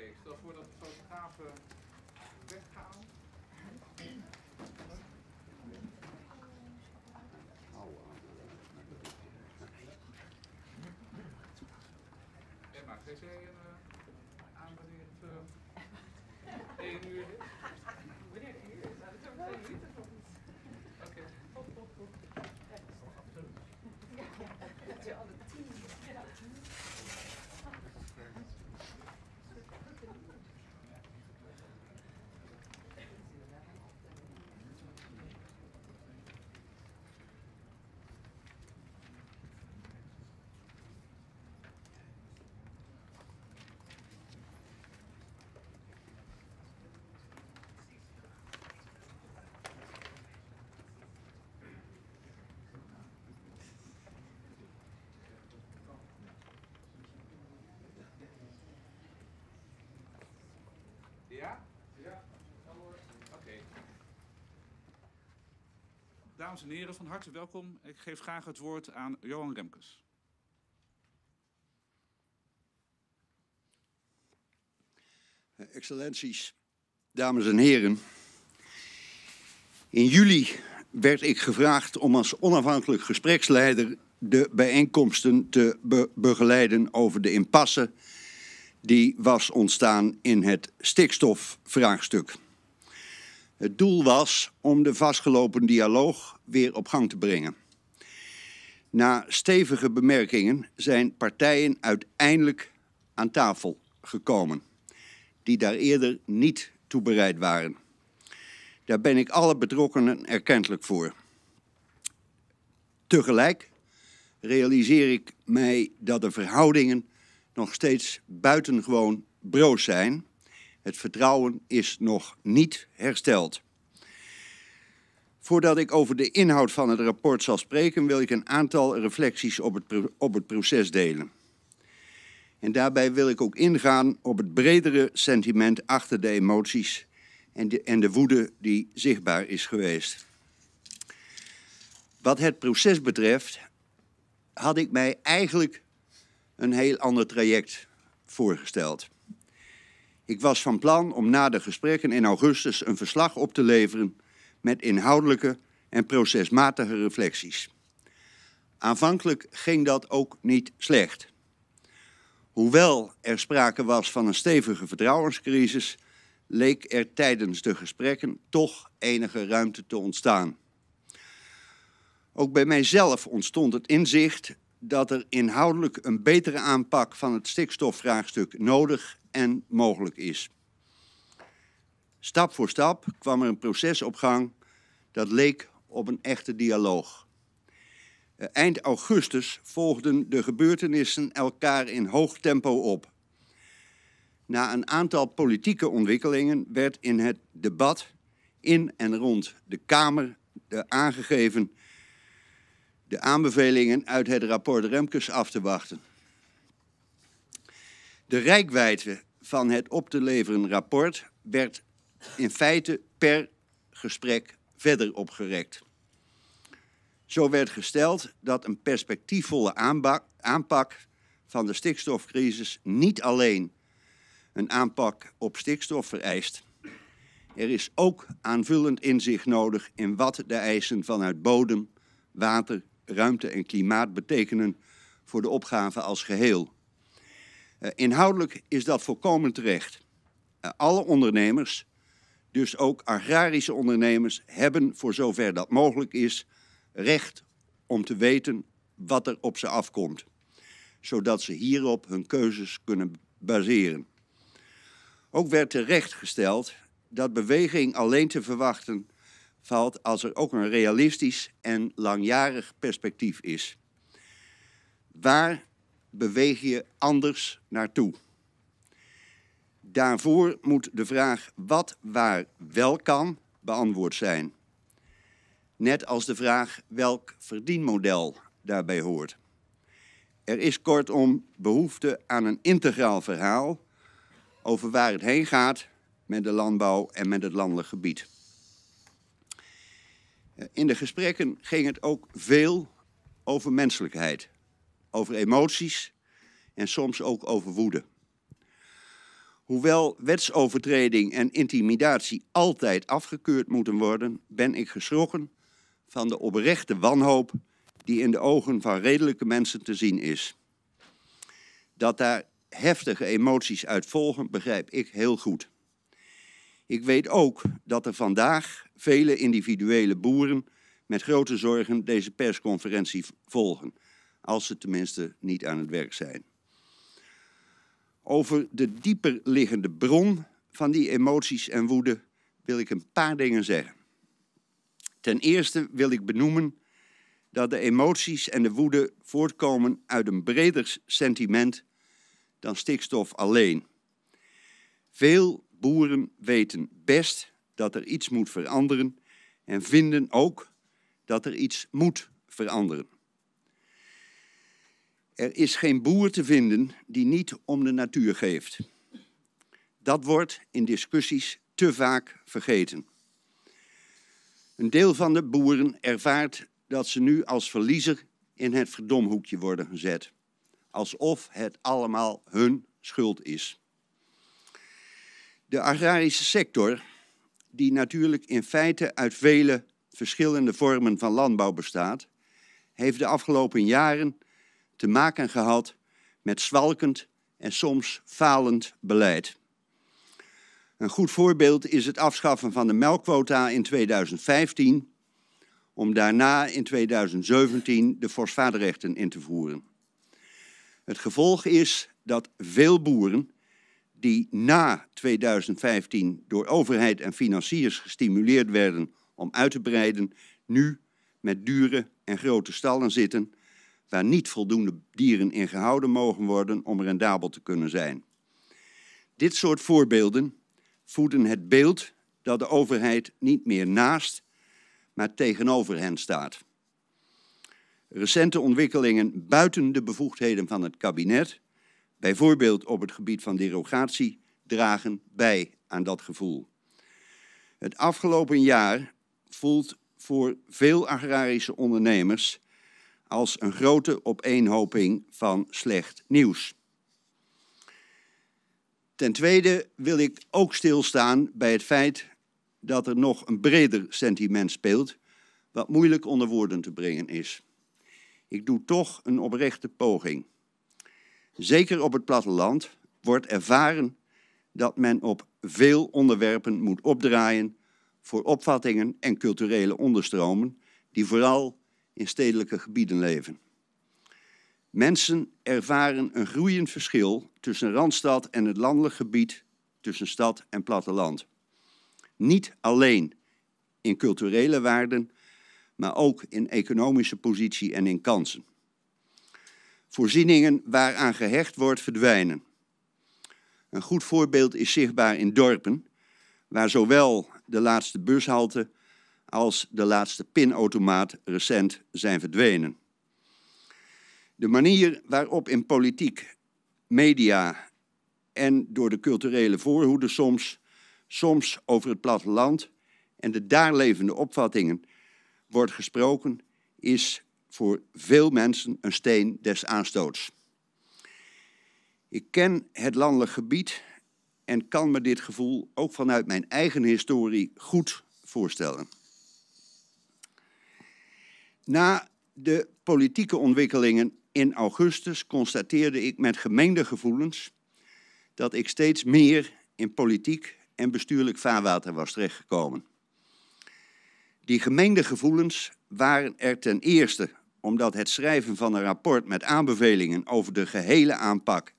Ik stel voor dat de fotografen weggaan. Emma, geef jij een uh, aan wanneer het uh, 1 uur is? Wanneer het hier is, nou, dat is over twee minuten nog niet. Oké. Dat je alle tien. Ja. Ja? Ja. Oké. Dames en heren, van harte welkom. Ik geef graag het woord aan Johan Remkes. Excellenties, dames en heren. In juli werd ik gevraagd om als onafhankelijk gespreksleider de bijeenkomsten te be begeleiden over de impasse die was ontstaan in het stikstofvraagstuk. Het doel was om de vastgelopen dialoog weer op gang te brengen. Na stevige bemerkingen zijn partijen uiteindelijk aan tafel gekomen die daar eerder niet toe bereid waren. Daar ben ik alle betrokkenen erkentelijk voor. Tegelijk realiseer ik mij dat de verhoudingen nog steeds buitengewoon broos zijn. Het vertrouwen is nog niet hersteld. Voordat ik over de inhoud van het rapport zal spreken, wil ik een aantal reflecties op het, op het proces delen. En daarbij wil ik ook ingaan op het bredere sentiment achter de emoties en en de woede die zichtbaar is geweest. Wat het proces betreft had ik mij eigenlijk een heel ander traject voorgesteld. Ik was van plan om na de gesprekken in augustus een verslag op te leveren met inhoudelijke en procesmatige reflecties. Aanvankelijk ging dat ook niet slecht. Hoewel er sprake was van een stevige vertrouwenscrisis, leek er tijdens de gesprekken toch enige ruimte te ontstaan. Ook bij mijzelf ontstond het inzicht dat er inhoudelijk een betere aanpak van het stikstofvraagstuk nodig en mogelijk is. Stap voor stap kwam er een proces op gang dat leek op een echte dialoog. Eind augustus volgden de gebeurtenissen elkaar in hoog tempo op. Na een aantal politieke ontwikkelingen werd in het debat in en rond de Kamer de aangegeven de aanbevelingen uit het rapport Remkes af te wachten. De rijkwijde van het op te leveren rapport werd in feite per gesprek verder opgerekt. Zo werd gesteld dat een perspectiefvolle aanpak van de stikstofcrisis niet alleen een aanpak op stikstof vereist. Er is ook aanvullend inzicht nodig in wat de eisen vanuit bodem, water, ruimte en klimaat betekenen voor de opgave als geheel. Uh, inhoudelijk is dat volkomen terecht. Uh, alle ondernemers, dus ook agrarische ondernemers, hebben voor zover dat mogelijk is recht om te weten wat er op ze afkomt, zodat ze hierop hun keuzes kunnen baseren. Ook werd terecht gesteld dat beweging alleen te verwachten valt als er ook een realistisch en langjarig perspectief is. Waar beweeg je anders naartoe? Daarvoor moet de vraag wat waar wel kan beantwoord zijn. Net als de vraag welk verdienmodel daarbij hoort. Er is kortom behoefte aan een integraal verhaal over waar het heen gaat met de landbouw en met het landelijk gebied. In de gesprekken ging het ook veel over menselijkheid, over emoties en soms ook over woede. Hoewel wetsovertreding en intimidatie altijd afgekeurd moeten worden, ben ik geschrokken van de oprechte wanhoop die in de ogen van redelijke mensen te zien is. Dat daar heftige emoties uit volgen, begrijp ik heel goed. Ik weet ook dat er vandaag vele individuele boeren met grote zorgen deze persconferentie volgen, als ze tenminste niet aan het werk zijn. Over de dieper liggende bron van die emoties en woede wil ik een paar dingen zeggen. Ten eerste wil ik benoemen dat de emoties en de woede voortkomen uit een breder sentiment dan stikstof alleen. Veel boeren weten best dat er iets moet veranderen en vinden ook dat er iets moet veranderen. Er is geen boer te vinden die niet om de natuur geeft. Dat wordt in discussies te vaak vergeten. Een deel van de boeren ervaart dat ze nu als verliezer in het verdomhoekje worden gezet. Alsof het allemaal hun schuld is. De agrarische sector, die natuurlijk in feite uit vele verschillende vormen van landbouw bestaat, heeft de afgelopen jaren te maken gehad met zwalkend en soms falend beleid. Een goed voorbeeld is het afschaffen van de melkquota in 2015, om daarna in 2017 de fosfaatrechten in te voeren. Het gevolg is dat veel boeren die na 2015 door overheid en financiers gestimuleerd werden om uit te breiden, nu met dure en grote stallen zitten waar niet voldoende dieren in gehouden mogen worden om rendabel te kunnen zijn. Dit soort voorbeelden voeden het beeld dat de overheid niet meer naast, maar tegenover hen staat. Recente ontwikkelingen buiten de bevoegdheden van het kabinet, bijvoorbeeld op het gebied van derogatie, dragen bij aan dat gevoel. Het afgelopen jaar voelt voor veel agrarische ondernemers als een grote opeenhoping van slecht nieuws. Ten tweede wil ik ook stilstaan bij het feit dat er nog een breder sentiment speelt, wat moeilijk onder woorden te brengen is. Ik doe toch een oprechte poging. Zeker op het platteland wordt ervaren dat men op veel onderwerpen moet opdraaien voor opvattingen en culturele onderstromen die vooral in stedelijke gebieden leven. Mensen ervaren een groeiend verschil tussen Randstad en het landelijk gebied, tussen stad en platteland. Niet alleen in culturele waarden, maar ook in economische positie en in kansen. Voorzieningen waaraan gehecht wordt verdwijnen. Een goed voorbeeld is zichtbaar in dorpen, waar zowel de laatste bushalte als de laatste pinautomaat recent zijn verdwenen. De manier waarop in politiek, media en door de culturele voorhoede soms, soms over het platteland en de daar levende opvattingen wordt gesproken, is voor veel mensen een steen des aanstoots. Ik ken het landelijk gebied en kan me dit gevoel ook vanuit mijn eigen historie goed voorstellen. Na de politieke ontwikkelingen in augustus constateerde ik met gemengde gevoelens dat ik steeds meer in politiek en bestuurlijk vaarwater was terechtgekomen. Die gemengde gevoelens waren er ten eerste omdat het schrijven van een rapport met aanbevelingen over de gehele aanpak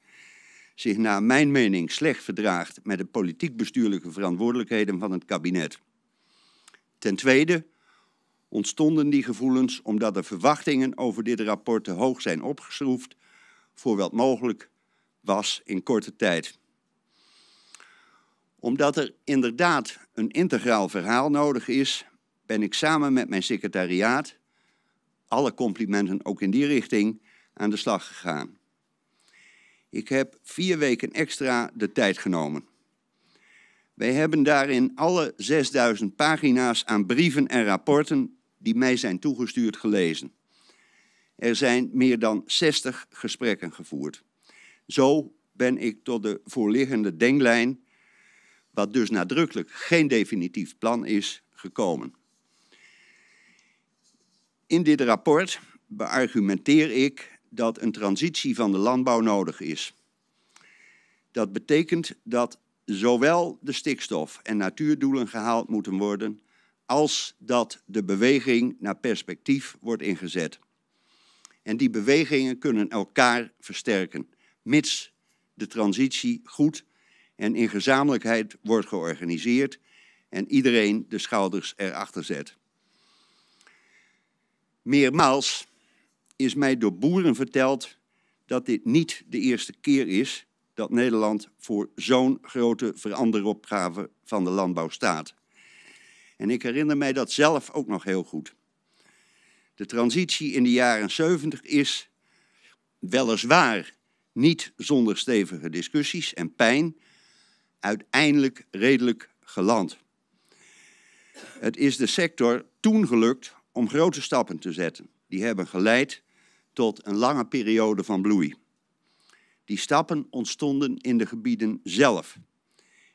zich naar mijn mening slecht verdraagt met de politiek-bestuurlijke verantwoordelijkheden van het kabinet. Ten tweede ontstonden die gevoelens omdat de verwachtingen over dit rapport te hoog zijn opgeschroefd voor wat mogelijk was in korte tijd. Omdat er inderdaad een integraal verhaal nodig is, ben ik samen met mijn secretariaat, alle complimenten ook in die richting, aan de slag gegaan. Ik heb vier weken extra de tijd genomen. Wij hebben daarin alle 6000 pagina's aan brieven en rapporten die mij zijn toegestuurd gelezen. Er zijn meer dan 60 gesprekken gevoerd. Zo ben ik tot de voorliggende denklijn, wat dus nadrukkelijk geen definitief plan is, gekomen. In dit rapport beargumenteer ik dat een transitie van de landbouw nodig is. Dat betekent dat zowel de stikstof- en natuurdoelen gehaald moeten worden, als dat de beweging naar perspectief wordt ingezet. En die bewegingen kunnen elkaar versterken, mits de transitie goed en in gezamenlijkheid wordt georganiseerd en iedereen de schouders erachter zet. Meermaals is mij door boeren verteld dat dit niet de eerste keer is dat Nederland voor zo'n grote veranderopgave van de landbouw staat. En ik herinner mij dat zelf ook nog heel goed. De transitie in de jaren 70 is weliswaar niet zonder stevige discussies en pijn uiteindelijk redelijk geland. Het is de sector toen gelukt om grote stappen te zetten. Die hebben geleid tot een lange periode van bloei. Die stappen ontstonden in de gebieden zelf.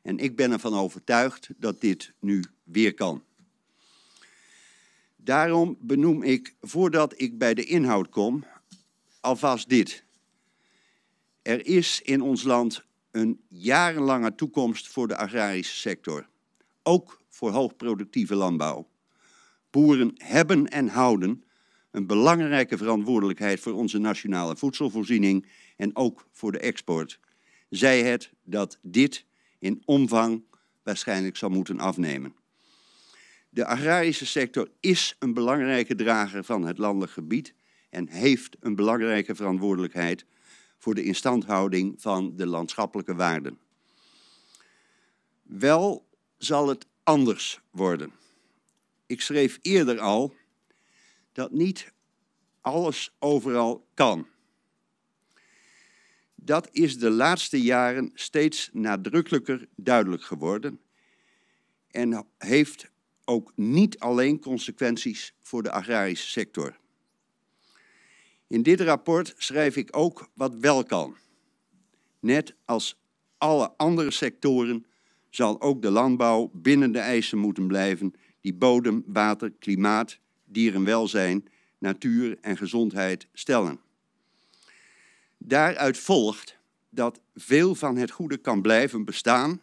En ik ben ervan overtuigd dat dit nu weer kan. Daarom benoem ik, voordat ik bij de inhoud kom, alvast dit. Er is in ons land een jarenlange toekomst voor de agrarische sector. Ook voor hoogproductieve landbouw. Boeren hebben en houden een belangrijke verantwoordelijkheid voor onze nationale voedselvoorziening en ook voor de export. Zij het dat dit in omvang waarschijnlijk zal moeten afnemen. De agrarische sector is een belangrijke drager van het landelijk gebied en heeft een belangrijke verantwoordelijkheid voor de instandhouding van de landschappelijke waarden. Wel zal het anders worden. Ik schreef eerder al dat niet alles overal kan. Dat is de laatste jaren steeds nadrukkelijker duidelijk geworden en heeft ook niet alleen consequenties voor de agrarische sector. In dit rapport schrijf ik ook wat wel kan. Net als alle andere sectoren zal ook de landbouw binnen de eisen moeten blijven die bodem, water, klimaat, dierenwelzijn, natuur en gezondheid stellen. Daaruit volgt dat veel van het goede kan blijven bestaan,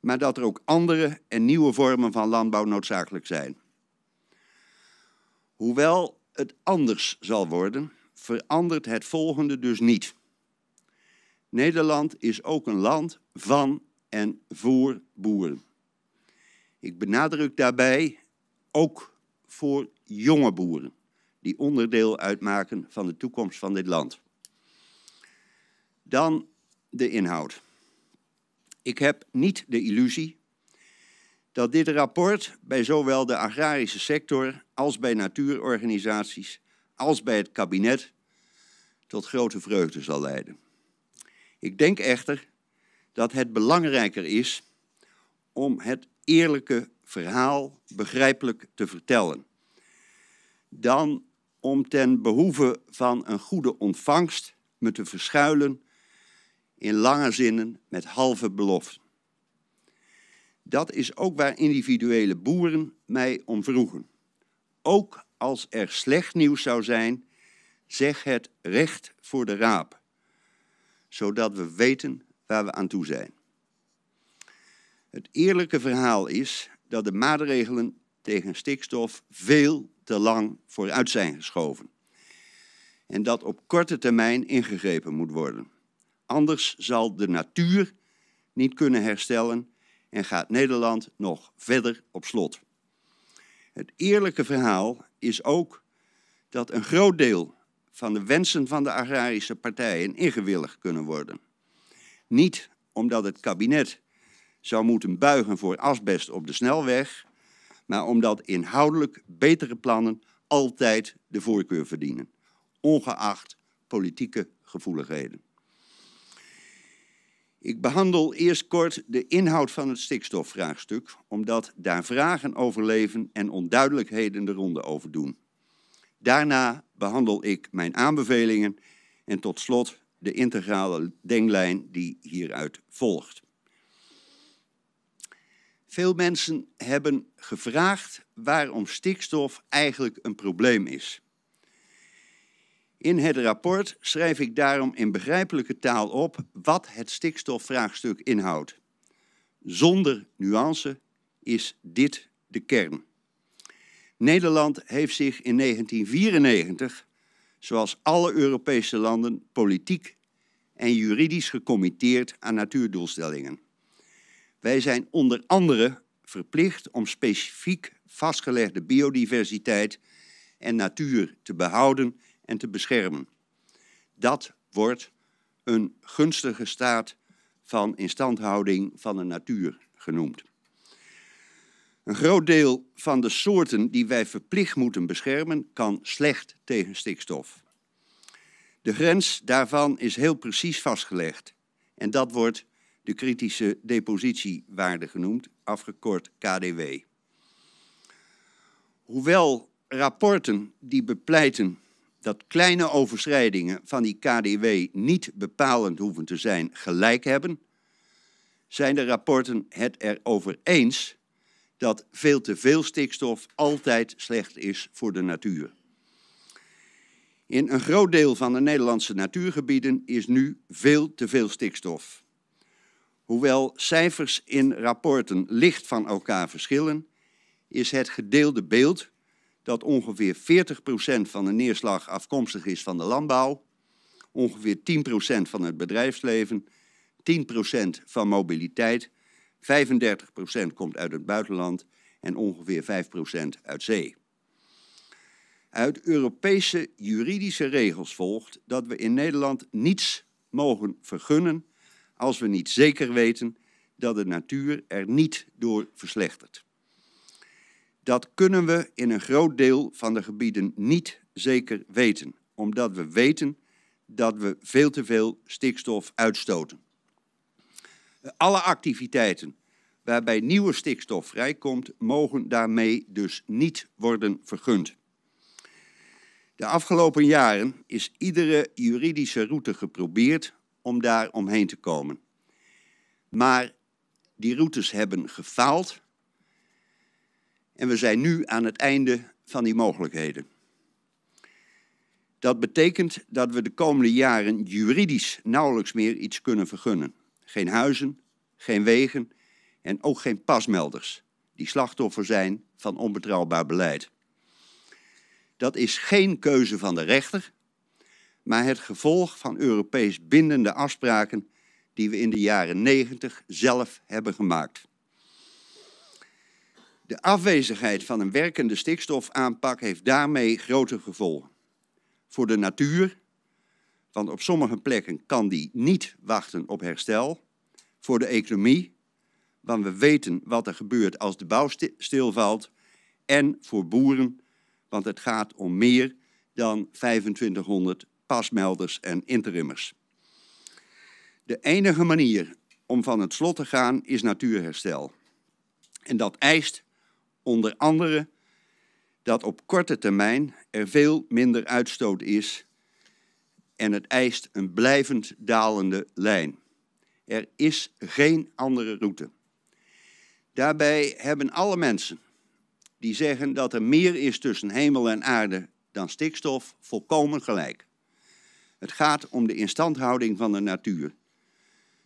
maar dat er ook andere en nieuwe vormen van landbouw noodzakelijk zijn. Hoewel het anders zal worden, verandert het volgende dus niet. Nederland is ook een land van en voor boeren. Ik benadruk daarbij ook voor jonge boeren, die onderdeel uitmaken van de toekomst van dit land. Dan de inhoud. Ik heb niet de illusie dat dit rapport bij zowel de agrarische sector als bij natuurorganisaties als bij het kabinet tot grote vreugde zal leiden. Ik denk echter dat het belangrijker is om het eerlijke verhaal begrijpelijk te vertellen, dan om ten behoeve van een goede ontvangst me te verschuilen in lange zinnen met halve beloften. Dat is ook waar individuele boeren mij om vroegen. Ook als er slecht nieuws zou zijn, zeg het recht voor de raap, zodat we weten waar we aan toe zijn. Het eerlijke verhaal is dat de maatregelen tegen stikstof veel te lang vooruit zijn geschoven. En dat op korte termijn ingegrepen moet worden. Anders zal de natuur niet kunnen herstellen en gaat Nederland nog verder op slot. Het eerlijke verhaal is ook dat een groot deel van de wensen van de agrarische partijen ingewilligd kunnen worden. Niet omdat het kabinet zou moeten buigen voor asbest op de snelweg, maar omdat inhoudelijk betere plannen altijd de voorkeur verdienen, ongeacht politieke gevoeligheden. Ik behandel eerst kort de inhoud van het stikstofvraagstuk, omdat daar vragen over leven en onduidelijkheden de ronde over doen. Daarna behandel ik mijn aanbevelingen en tot slot de integrale denklijn die hieruit volgt. Veel mensen hebben gevraagd waarom stikstof eigenlijk een probleem is. In het rapport schrijf ik daarom in begrijpelijke taal op wat het stikstofvraagstuk inhoudt. Zonder nuance is dit de kern. Nederland heeft zich in 1994, zoals alle Europese landen, politiek en juridisch gecommitteerd aan natuurdoelstellingen. Wij zijn onder andere verplicht om specifiek vastgelegde biodiversiteit en natuur te behouden en te beschermen. Dat wordt een gunstige staat van instandhouding van de natuur genoemd. Een groot deel van de soorten die wij verplicht moeten beschermen kan slecht tegen stikstof. De grens daarvan is heel precies vastgelegd en dat wordt de kritische depositiewaarde genoemd, afgekort KDW. Hoewel rapporten die bepleiten dat kleine overschrijdingen van die KDW niet bepalend hoeven te zijn gelijk hebben, zijn de rapporten het erover eens dat veel te veel stikstof altijd slecht is voor de natuur. In een groot deel van de Nederlandse natuurgebieden is nu veel te veel stikstof. Hoewel cijfers in rapporten licht van elkaar verschillen, is het gedeelde beeld dat ongeveer 40% van de neerslag afkomstig is van de landbouw, ongeveer 10% van het bedrijfsleven, 10% van mobiliteit, 35% komt uit het buitenland en ongeveer 5% uit zee. Uit Europese juridische regels volgt dat we in Nederland niets mogen vergunnen als we niet zeker weten dat de natuur er niet door verslechtert. Dat kunnen we in een groot deel van de gebieden niet zeker weten, omdat we weten dat we veel te veel stikstof uitstoten. Alle activiteiten waarbij nieuwe stikstof vrijkomt, mogen daarmee dus niet worden vergund. De afgelopen jaren is iedere juridische route geprobeerd om daar omheen te komen. Maar die routes hebben gefaald en we zijn nu aan het einde van die mogelijkheden. Dat betekent dat we de komende jaren juridisch nauwelijks meer iets kunnen vergunnen. Geen huizen, geen wegen en ook geen pasmelders die slachtoffer zijn van onbetrouwbaar beleid. Dat is geen keuze van de rechter, maar het gevolg van Europees bindende afspraken die we in de jaren 90 zelf hebben gemaakt. De afwezigheid van een werkende stikstofaanpak heeft daarmee grote gevolgen. Voor de natuur, want op sommige plekken kan die niet wachten op herstel. Voor de economie, want we weten wat er gebeurt als de bouw stilvalt. En voor boeren, want het gaat om meer dan 2500 pasmelders en interimmers. De enige manier om van het slot te gaan is natuurherstel. En dat eist onder andere dat op korte termijn er veel minder uitstoot is en het eist een blijvend dalende lijn. Er is geen andere route. Daarbij hebben alle mensen die zeggen dat er meer is tussen hemel en aarde dan stikstof volkomen gelijk. Het gaat om de instandhouding van de natuur.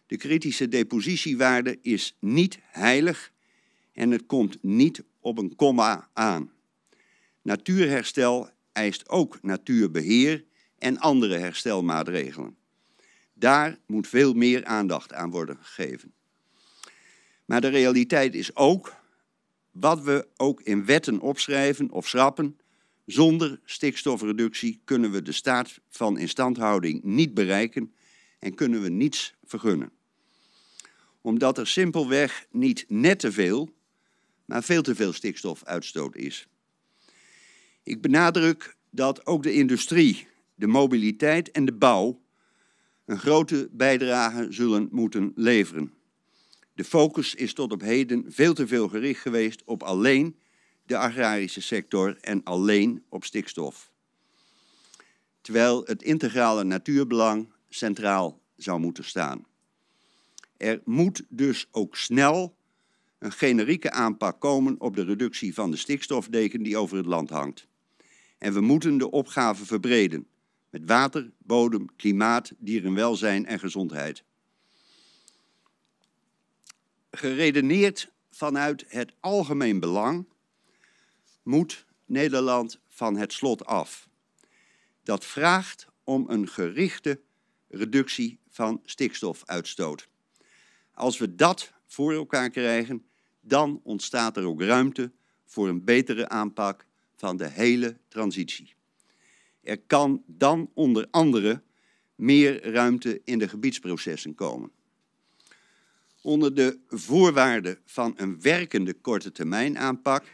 De kritische depositiewaarde is niet heilig en het komt niet op een komma aan. Natuurherstel eist ook natuurbeheer en andere herstelmaatregelen. Daar moet veel meer aandacht aan worden gegeven. Maar de realiteit is ook, wat we ook in wetten opschrijven of schrappen, zonder stikstofreductie kunnen we de staat van instandhouding niet bereiken en kunnen we niets vergunnen. Omdat er simpelweg niet net te veel, maar veel te veel stikstofuitstoot is. Ik benadruk dat ook de industrie, de mobiliteit en de bouw een grote bijdrage zullen moeten leveren. De focus is tot op heden veel te veel gericht geweest op alleen de agrarische sector en alleen op stikstof. Terwijl het integrale natuurbelang centraal zou moeten staan. Er moet dus ook snel een generieke aanpak komen op de reductie van de stikstofdeken die over het land hangt. En we moeten de opgave verbreden met water, bodem, klimaat, dierenwelzijn en gezondheid. Geredeneerd vanuit het algemeen belang moet Nederland van het slot af. Dat vraagt om een gerichte reductie van stikstofuitstoot. Als we dat voor elkaar krijgen, dan ontstaat er ook ruimte voor een betere aanpak van de hele transitie. Er kan dan onder andere meer ruimte in de gebiedsprocessen komen. Onder de voorwaarden van een werkende korte termijn aanpak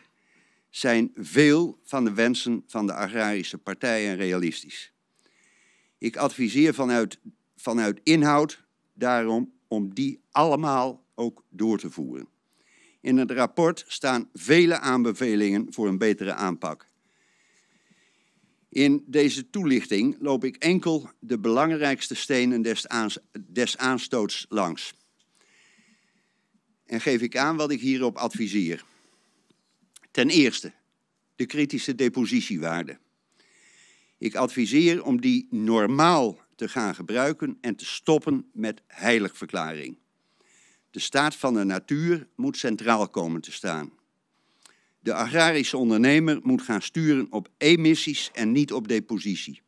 zijn veel van de wensen van de agrarische partijen realistisch. Ik adviseer vanuit, vanuit inhoud daarom om die allemaal ook door te voeren. In het rapport staan vele aanbevelingen voor een betere aanpak. In deze toelichting loop ik enkel de belangrijkste stenen des, des aanstoots langs. En geef ik aan wat ik hierop adviseer. Ten eerste, de kritische depositiewaarde. Ik adviseer om die normaal te gaan gebruiken en te stoppen met heiligverklaring. De staat van de natuur moet centraal komen te staan. De agrarische ondernemer moet gaan sturen op emissies en niet op depositie.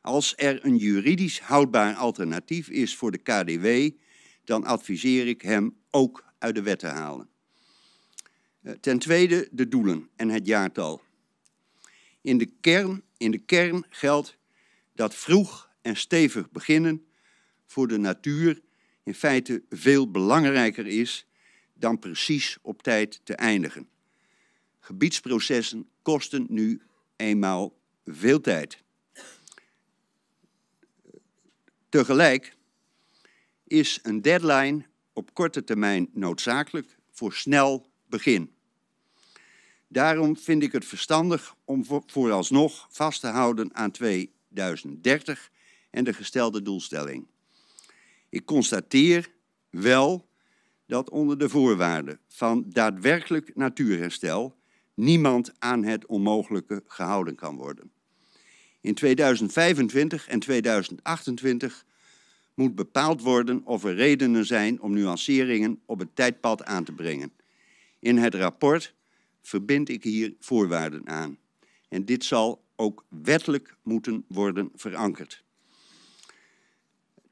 Als er een juridisch houdbaar alternatief is voor de KDW, dan adviseer ik hem ook uit de wet te halen. Eh, ten tweede de doelen en het jaartal. In de kern, in de kern geldt dat vroeg en stevig beginnen voor de natuur in feite veel belangrijker is dan precies op tijd te eindigen. Gebiedsprocessen kosten nu eenmaal veel tijd. Tegelijk is een deadline op korte termijn noodzakelijk voor snel begin. Daarom vind ik het verstandig om vooralsnog vast te houden aan 2030 en de gestelde doelstelling. Ik constateer wel dat onder de voorwaarden van daadwerkelijk natuurherstel niemand aan het onmogelijke gehouden kan worden. In 2025 en 2028 moet bepaald worden of er redenen zijn om nuanceringen op het tijdpad aan te brengen. In het rapport verbind ik hier voorwaarden aan. En dit zal ook wettelijk moeten worden verankerd.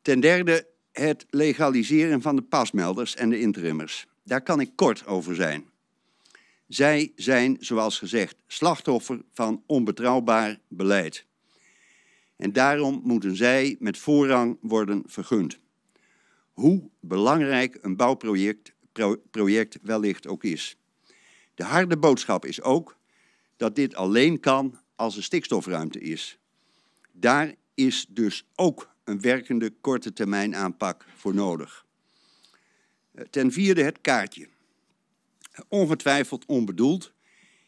Ten derde het legaliseren van de pasmelders en de interimmers. Daar kan ik kort over zijn. Zij zijn, zoals gezegd, slachtoffer van onbetrouwbaar beleid. En daarom moeten zij met voorrang worden vergund. Hoe belangrijk een bouwproject project wellicht ook is. De harde boodschap is ook dat dit alleen kan als er stikstofruimte is. Daar is dus ook een werkende korte termijn aanpak voor nodig. Ten vierde het kaartje. Ongetwijfeld onbedoeld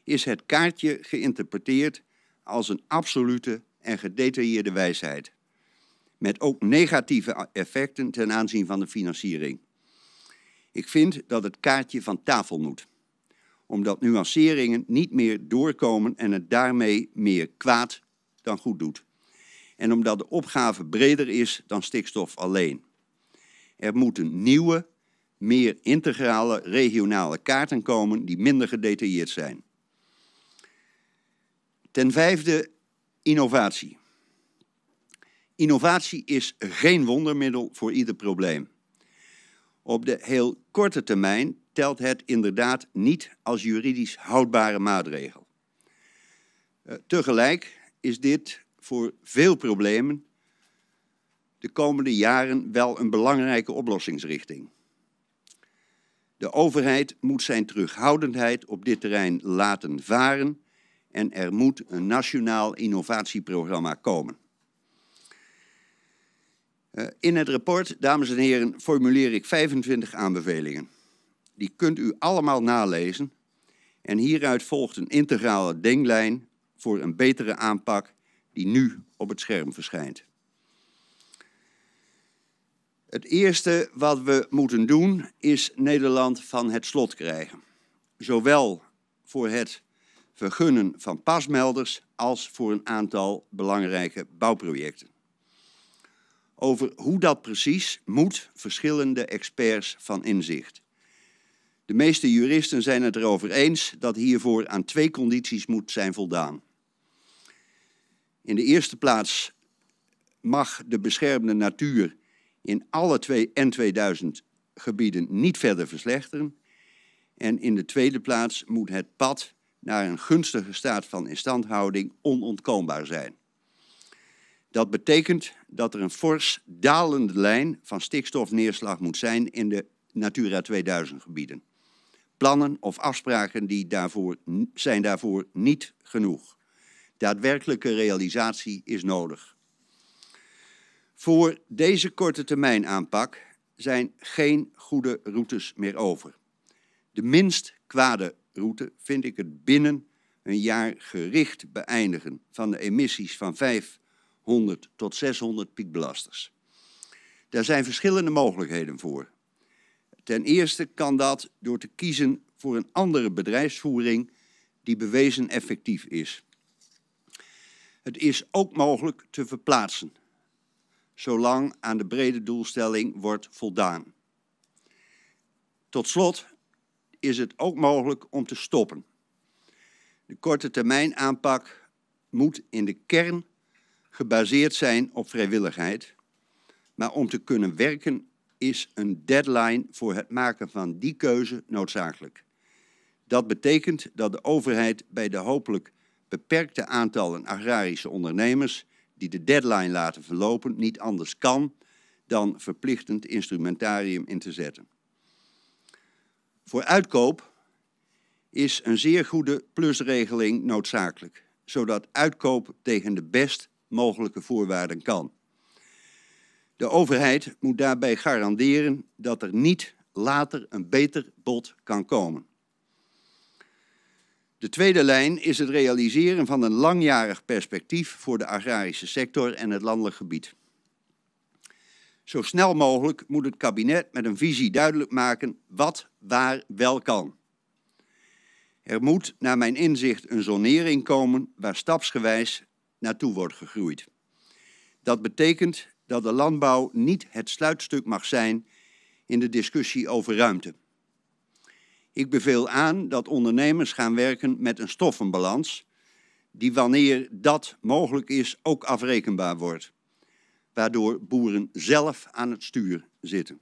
is het kaartje geïnterpreteerd als een absolute en gedetailleerde wijsheid. Met ook negatieve effecten ten aanzien van de financiering. Ik vind dat het kaartje van tafel moet. Omdat nuanceringen niet meer doorkomen en het daarmee meer kwaad dan goed doet. En omdat de opgave breder is dan stikstof alleen. Er moeten nieuwe, meer integrale regionale kaarten komen die minder gedetailleerd zijn. Ten vijfde, innovatie. Innovatie is geen wondermiddel voor ieder probleem. Op de heel korte termijn telt het inderdaad niet als juridisch houdbare maatregel. Uh, tegelijk is dit voor veel problemen de komende jaren wel een belangrijke oplossingsrichting. De overheid moet zijn terughoudendheid op dit terrein laten varen en er moet een nationaal innovatieprogramma komen. Uh, in het rapport, dames en heren, formuleer ik 25 aanbevelingen. Die kunt u allemaal nalezen en hieruit volgt een integrale denklijn voor een betere aanpak die nu op het scherm verschijnt. Het eerste wat we moeten doen is Nederland van het slot krijgen. Zowel voor het vergunnen van pasmelders als voor een aantal belangrijke bouwprojecten. Over hoe dat precies moet verschillende experts van inzicht. De meeste juristen zijn het erover eens dat hiervoor aan twee condities moet zijn voldaan. In de eerste plaats mag de beschermde natuur in alle twee N2000 gebieden niet verder verslechteren. En in de tweede plaats moet het pad naar een gunstige staat van instandhouding onontkoombaar zijn. Dat betekent dat er een fors dalende lijn van stikstofneerslag moet zijn in de Natura 2000 gebieden. Plannen of afspraken die daarvoor, zijn daarvoor niet genoeg. Daadwerkelijke realisatie is nodig. Voor deze korte termijn aanpak zijn geen goede routes meer over. De minst kwade route vind ik het binnen een jaar gericht beëindigen van de emissies van 500 tot 600 piekbelasters. Daar zijn verschillende mogelijkheden voor. Ten eerste kan dat door te kiezen voor een andere bedrijfsvoering die bewezen effectief is. Het is ook mogelijk te verplaatsen, zolang aan de brede doelstelling wordt voldaan. Tot slot is het ook mogelijk om te stoppen. De korte termijn aanpak moet in de kern gebaseerd zijn op vrijwilligheid, maar om te kunnen werken is een deadline voor het maken van die keuze noodzakelijk. Dat betekent dat de overheid bij de hopelijk beperkte aantallen agrarische ondernemers die de deadline laten verlopen niet anders kan dan verplichtend instrumentarium in te zetten. Voor uitkoop is een zeer goede plusregeling noodzakelijk, zodat uitkoop tegen de best mogelijke voorwaarden kan. De overheid moet daarbij garanderen dat er niet later een beter bod kan komen. De tweede lijn is het realiseren van een langjarig perspectief voor de agrarische sector en het landelijk gebied. Zo snel mogelijk moet het kabinet met een visie duidelijk maken wat waar wel kan. Er moet, naar mijn inzicht, een zonering komen waar stapsgewijs naartoe wordt gegroeid. Dat betekent dat de landbouw niet het sluitstuk mag zijn in de discussie over ruimte. Ik beveel aan dat ondernemers gaan werken met een stoffenbalans, die wanneer dat mogelijk is ook afrekenbaar wordt, waardoor boeren zelf aan het stuur zitten.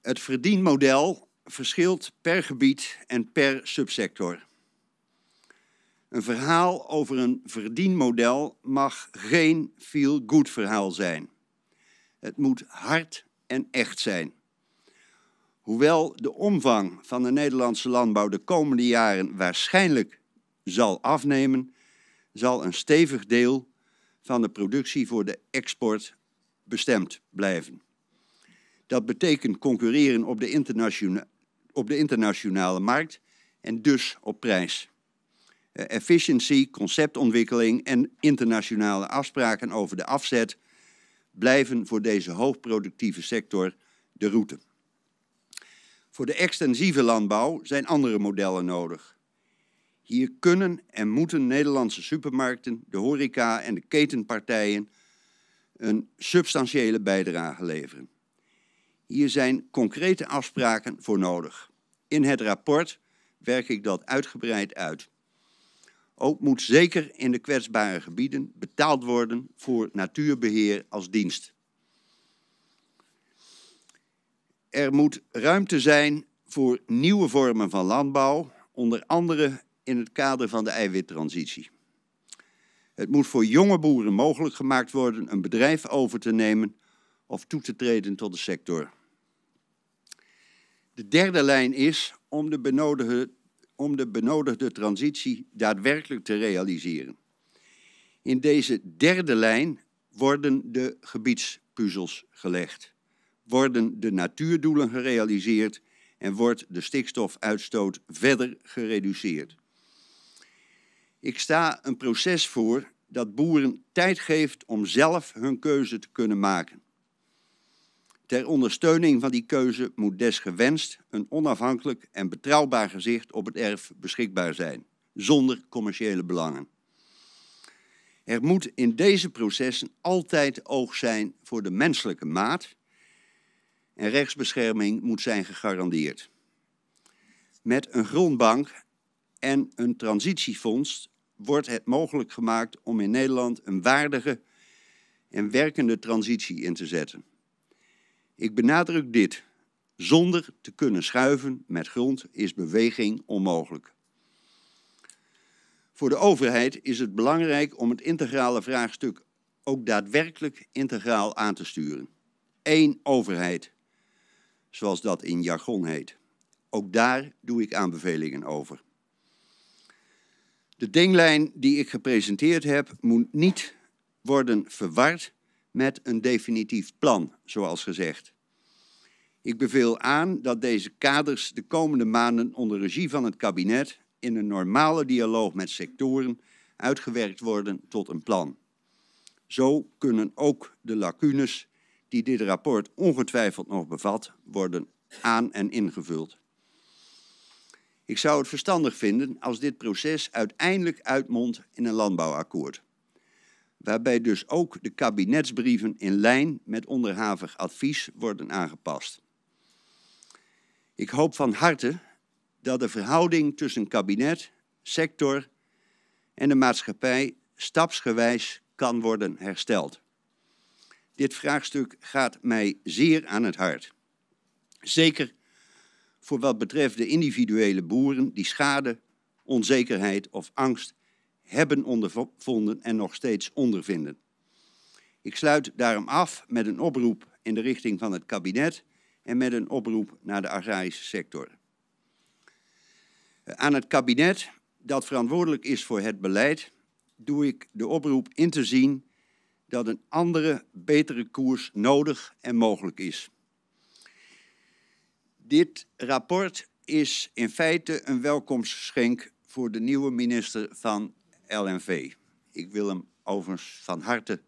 Het verdienmodel verschilt per gebied en per subsector. Een verhaal over een verdienmodel mag geen feel-good verhaal zijn. Het moet hard en echt zijn. Hoewel de omvang van de Nederlandse landbouw de komende jaren waarschijnlijk zal afnemen, zal een stevig deel van de productie voor de export bestemd blijven. Dat betekent concurreren op de, internationa op de internationale markt en dus op prijs. Uh, efficiency, conceptontwikkeling en internationale afspraken over de afzet blijven voor deze hoogproductieve sector de route. Voor de extensieve landbouw zijn andere modellen nodig. Hier kunnen en moeten Nederlandse supermarkten, de horeca en de ketenpartijen een substantiële bijdrage leveren. Hier zijn concrete afspraken voor nodig. In het rapport werk ik dat uitgebreid uit. Ook moet zeker in de kwetsbare gebieden betaald worden voor natuurbeheer als dienst. Er moet ruimte zijn voor nieuwe vormen van landbouw, onder andere in het kader van de eiwittransitie. Het moet voor jonge boeren mogelijk gemaakt worden een bedrijf over te nemen of toe te treden tot de sector. De derde lijn is om de benodigde, om de benodigde transitie daadwerkelijk te realiseren. In deze derde lijn worden de gebiedspuzzels gelegd, worden de natuurdoelen gerealiseerd en wordt de stikstofuitstoot verder gereduceerd. Ik sta een proces voor dat boeren tijd geeft om zelf hun keuze te kunnen maken. Ter ondersteuning van die keuze moet desgewenst een onafhankelijk en betrouwbaar gezicht op het erf beschikbaar zijn, zonder commerciële belangen. Er moet in deze processen altijd oog zijn voor de menselijke maat en rechtsbescherming moet zijn gegarandeerd. Met een grondbank en een transitiefonds wordt het mogelijk gemaakt om in Nederland een waardige en werkende transitie in te zetten. Ik benadruk dit. Zonder te kunnen schuiven met grond is beweging onmogelijk. Voor de overheid is het belangrijk om het integrale vraagstuk ook daadwerkelijk integraal aan te sturen. Eén overheid, zoals dat in jargon heet. Ook daar doe ik aanbevelingen over. De dinglijn die ik gepresenteerd heb moet niet worden verward met een definitief plan, zoals gezegd. Ik beveel aan dat deze kaders de komende maanden onder regie van het kabinet in een normale dialoog met sectoren uitgewerkt worden tot een plan. Zo kunnen ook de lacunes die dit rapport ongetwijfeld nog bevat, worden aan- en ingevuld. Ik zou het verstandig vinden als dit proces uiteindelijk uitmondt in een landbouwakkoord. Waarbij dus ook de kabinetsbrieven in lijn met onderhavig advies worden aangepast. Ik hoop van harte dat de verhouding tussen kabinet, sector en de maatschappij stapsgewijs kan worden hersteld. Dit vraagstuk gaat mij zeer aan het hart. Zeker voor wat betreft de individuele boeren die schade, onzekerheid of angst hebben ondervonden en nog steeds ondervinden. Ik sluit daarom af met een oproep in de richting van het kabinet en met een oproep naar de agrarische sector. Aan het kabinet, dat verantwoordelijk is voor het beleid, doe ik de oproep in te zien dat een andere, betere koers nodig en mogelijk is. Dit rapport is in feite een welkomstgeschenk voor de nieuwe minister van LNV. Ik wil hem overigens van harte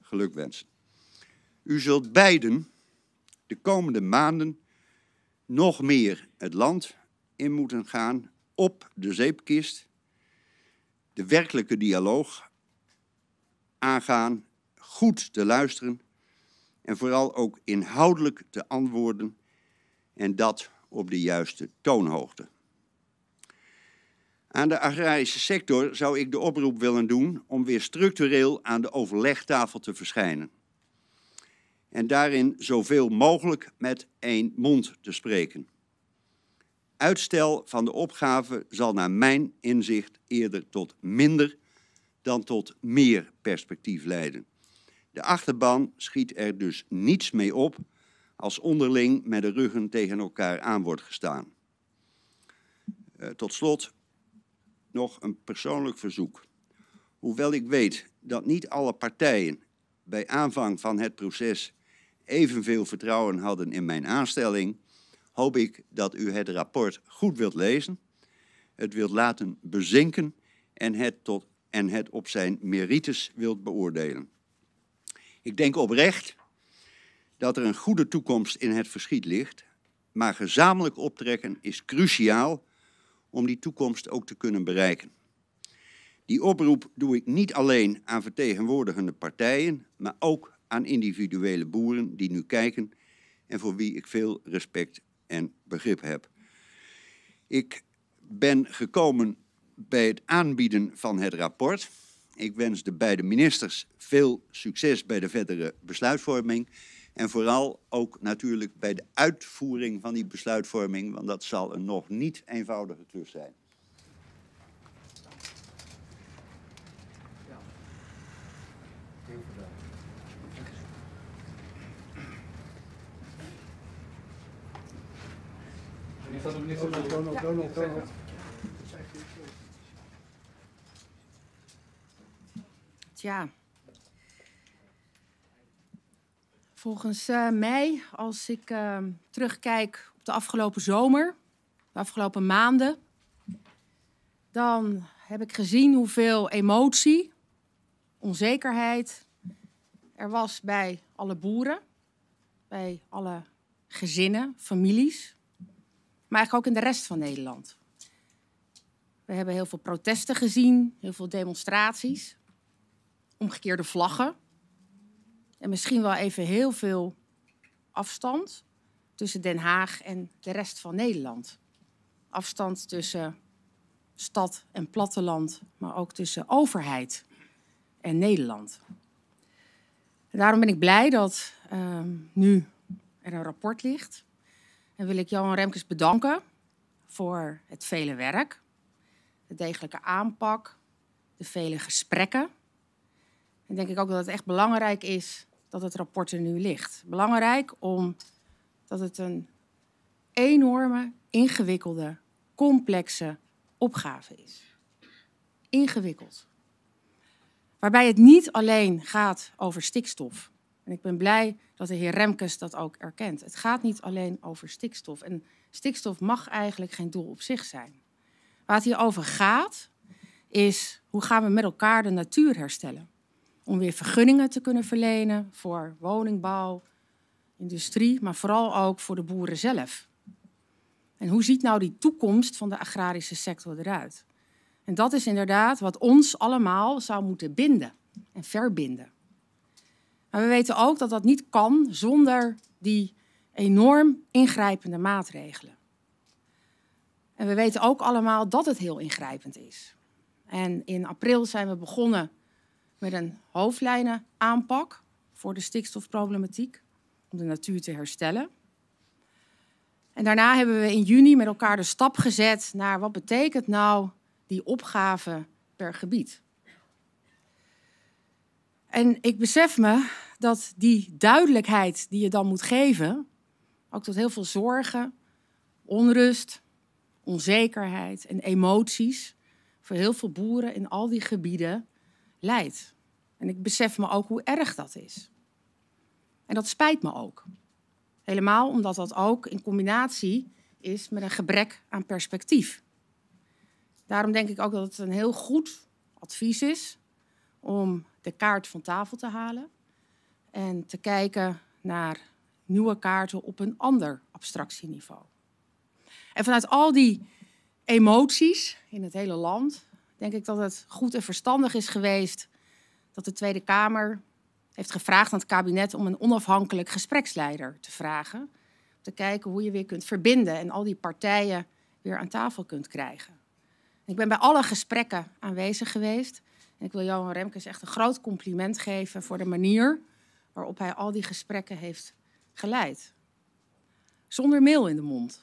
geluk wensen. U zult beiden de komende maanden nog meer het land in moeten gaan op de zeepkist, de werkelijke dialoog aangaan, goed te luisteren en vooral ook inhoudelijk te antwoorden en dat op de juiste toonhoogte. Aan de agrarische sector zou ik de oproep willen doen om weer structureel aan de overlegtafel te verschijnen. En daarin zoveel mogelijk met één mond te spreken. Uitstel van de opgave zal naar mijn inzicht eerder tot minder dan tot meer perspectief leiden. De achterban schiet er dus niets mee op als onderling met de ruggen tegen elkaar aan wordt gestaan. Uh, tot slot nog een persoonlijk verzoek. Hoewel ik weet dat niet alle partijen bij aanvang van het proces evenveel vertrouwen hadden in mijn aanstelling, hoop ik dat u het rapport goed wilt lezen, het wilt laten bezinken en het, tot, en het op zijn merites wilt beoordelen. Ik denk oprecht dat er een goede toekomst in het verschiet ligt, maar gezamenlijk optrekken is cruciaal om die toekomst ook te kunnen bereiken. Die oproep doe ik niet alleen aan vertegenwoordigende partijen, maar ook aan individuele boeren die nu kijken en voor wie ik veel respect en begrip heb. Ik ben gekomen bij het aanbieden van het rapport. Ik wens de beide ministers veel succes bij de verdere besluitvorming. En vooral ook natuurlijk bij de uitvoering van die besluitvorming, want dat zal een nog niet eenvoudige klus zijn. Tja. Volgens uh, mij, als ik uh, terugkijk op de afgelopen zomer, de afgelopen maanden, dan heb ik gezien hoeveel emotie, onzekerheid er was bij alle boeren. bij alle gezinnen, families, maar eigenlijk ook in de rest van Nederland. We hebben heel veel protesten gezien, heel veel demonstraties, omgekeerde vlaggen en misschien wel even heel veel afstand tussen Den Haag en de rest van Nederland. Afstand tussen stad en platteland, maar ook tussen overheid en Nederland. En daarom ben ik blij dat uh, nu er een rapport ligt. En wil ik Johan Remkes bedanken voor het vele werk, de degelijke aanpak, de vele gesprekken. En denk ik ook dat het echt belangrijk is dat het rapport er nu ligt. Belangrijk omdat het een enorme, ingewikkelde, complexe opgave is. Ingewikkeld. Waarbij het niet alleen gaat over stikstof. En ik ben blij dat de heer Remkes dat ook erkent. Het gaat niet alleen over stikstof. En stikstof mag eigenlijk geen doel op zich zijn. Waar het hier over gaat, is hoe gaan we met elkaar de natuur herstellen. Om weer vergunningen te kunnen verlenen voor woningbouw, industrie, maar vooral ook voor de boeren zelf. En hoe ziet nou die toekomst van de agrarische sector eruit? En dat is inderdaad wat ons allemaal zou moeten binden en verbinden. Maar we weten ook dat dat niet kan zonder die enorm ingrijpende maatregelen. En we weten ook allemaal dat het heel ingrijpend is. En in april zijn we begonnen met een hoofdlijnen aanpak voor de stikstofproblematiek om de natuur te herstellen. En daarna hebben we in juni met elkaar de stap gezet naar wat betekent nou die opgave per gebied. En ik besef me dat die duidelijkheid die je dan moet geven, ook tot heel veel zorgen, onrust, onzekerheid en emoties voor heel veel boeren in al die gebieden leidt. En ik besef me ook hoe erg dat is. En dat spijt me ook. Helemaal omdat dat ook in combinatie is met een gebrek aan perspectief. Daarom denk ik ook dat het een heel goed advies is om de kaart van tafel te halen en te kijken naar nieuwe kaarten op een ander abstractieniveau. En vanuit al die emoties in het hele land denk ik dat het goed en verstandig is geweest dat de Tweede Kamer heeft gevraagd aan het kabinet om een onafhankelijk gespreksleider te vragen. Om te kijken hoe je weer kunt verbinden en al die partijen weer aan tafel kunt krijgen. Ik ben bij alle gesprekken aanwezig geweest. En ik wil Johan Remkes echt een groot compliment geven voor de manier waarop hij al die gesprekken heeft geleid. Zonder meel in de mond.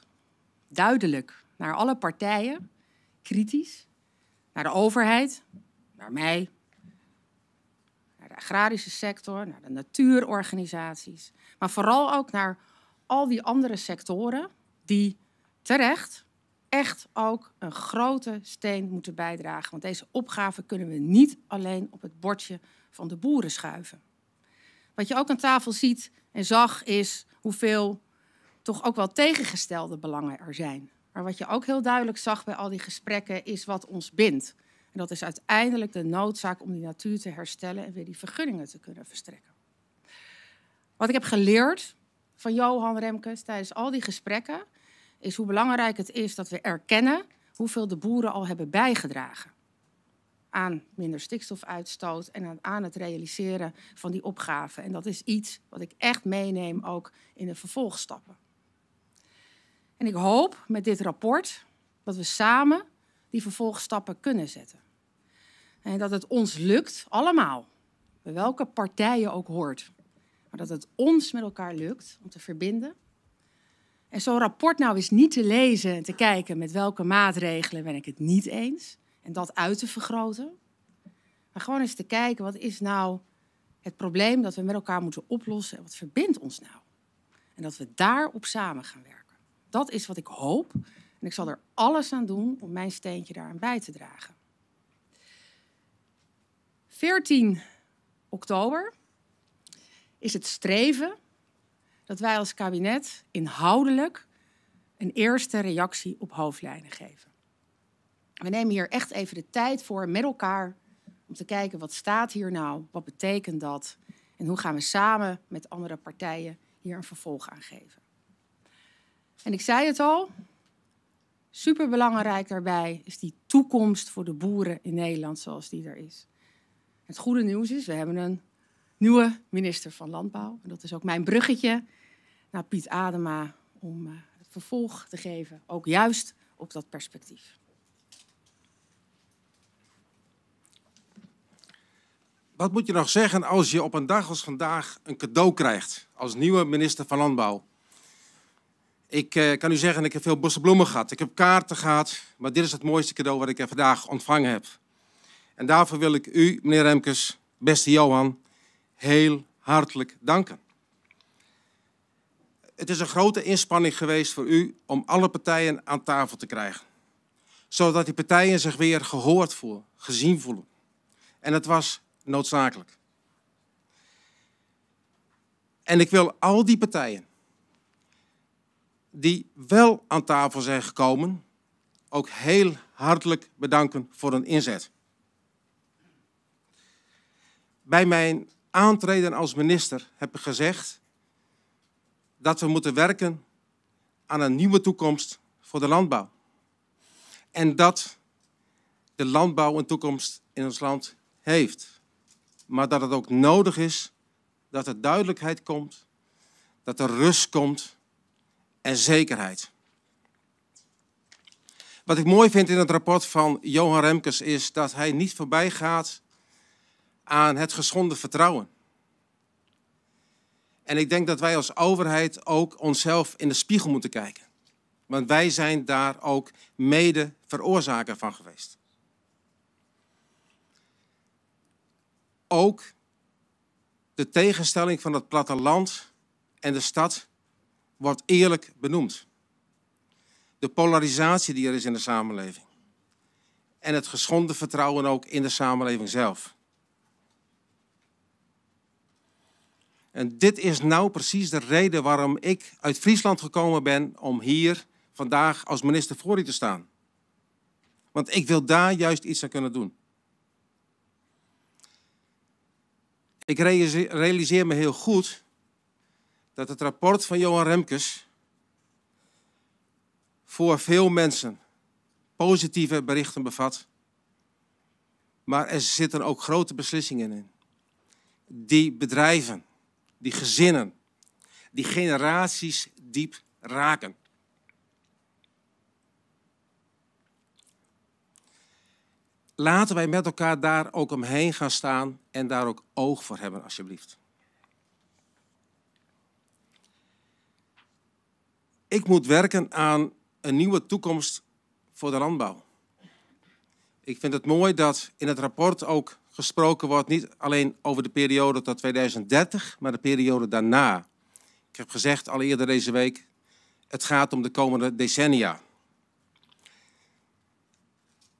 Duidelijk naar alle partijen, kritisch, naar de overheid, naar mij, naar de agrarische sector, naar de natuurorganisaties, maar vooral ook naar al die andere sectoren die terecht echt ook een grote steen moeten bijdragen. Want deze opgave kunnen we niet alleen op het bordje van de boeren schuiven. Wat je ook aan tafel ziet en zag, is hoeveel toch ook wel tegengestelde belangen er zijn. Maar wat je ook heel duidelijk zag bij al die gesprekken, is wat ons bindt. En dat is uiteindelijk de noodzaak om die natuur te herstellen en weer die vergunningen te kunnen verstrekken. Wat ik heb geleerd van Johan Remkes tijdens al die gesprekken, is hoe belangrijk het is dat we erkennen hoeveel de boeren al hebben bijgedragen aan minder stikstofuitstoot en aan het realiseren van die opgave. En dat is iets wat ik echt meeneem ook in de vervolgstappen. En ik hoop met dit rapport dat we samen die vervolgstappen kunnen zetten. En dat het ons lukt, allemaal, bij welke partij je ook hoort, maar dat het ons met elkaar lukt om te verbinden en zo'n rapport nou is niet te lezen en te kijken met welke maatregelen ben ik het niet eens. En dat uit te vergroten. Maar gewoon eens te kijken, wat is nou het probleem dat we met elkaar moeten oplossen en wat verbindt ons nou? En dat we daarop samen gaan werken. Dat is wat ik hoop. En ik zal er alles aan doen om mijn steentje daaraan bij te dragen. 14 oktober is het streven dat wij als kabinet inhoudelijk een eerste reactie op hoofdlijnen geven. We nemen hier echt even de tijd voor met elkaar om te kijken wat staat hier nou, wat betekent dat en hoe gaan we samen met andere partijen hier een vervolg aan geven. En ik zei het al, superbelangrijk daarbij is die toekomst voor de boeren in Nederland zoals die er is. Het goede nieuws is, we hebben een nieuwe minister van Landbouw. En dat is ook mijn bruggetje naar Piet Adema om uh, het vervolg te geven, ook juist op dat perspectief. Wat moet je nog zeggen als je op een dag als vandaag een cadeau krijgt als nieuwe minister van Landbouw? Ik eh, kan u zeggen, ik heb veel bosse bloemen gehad. Ik heb kaarten gehad, maar dit is het mooiste cadeau wat ik vandaag ontvangen heb. En daarvoor wil ik u, meneer Remkes, beste Johan, heel hartelijk danken. Het is een grote inspanning geweest voor u om alle partijen aan tafel te krijgen. Zodat die partijen zich weer gehoord voelen, gezien voelen. En het was noodzakelijk. En ik wil al die partijen die wel aan tafel zijn gekomen, ook heel hartelijk bedanken voor hun inzet. Bij mijn aantreden als minister heb ik gezegd dat we moeten werken aan een nieuwe toekomst voor de landbouw. En dat de landbouw een toekomst in ons land heeft. Maar dat het ook nodig is dat er duidelijkheid komt, dat er rust komt en zekerheid. Wat ik mooi vind in het rapport van Johan Remkes is dat hij niet voorbij gaat aan het geschonden vertrouwen. En ik denk dat wij als overheid ook onszelf in de spiegel moeten kijken. Want wij zijn daar ook mede veroorzaker van geweest. Ook de tegenstelling van het platteland en de stad wordt eerlijk benoemd. De polarisatie die er is in de samenleving. En het geschonden vertrouwen ook in de samenleving zelf. En dit is nou precies de reden waarom ik uit Friesland gekomen ben om hier vandaag als minister voor u te staan. Want ik wil daar juist iets aan kunnen doen. Ik realiseer me heel goed dat het rapport van Johan Remkes voor veel mensen positieve berichten bevat. Maar er zitten ook grote beslissingen in. Die bedrijven, die gezinnen, die generaties diep raken. Laten wij met elkaar daar ook omheen gaan staan en daar ook oog voor hebben, alsjeblieft. Ik moet werken aan een nieuwe toekomst voor de landbouw. Ik vind het mooi dat in het rapport ook gesproken wordt, niet alleen over de periode tot 2030, maar de periode daarna. Ik heb gezegd al eerder deze week, het gaat om de komende decennia.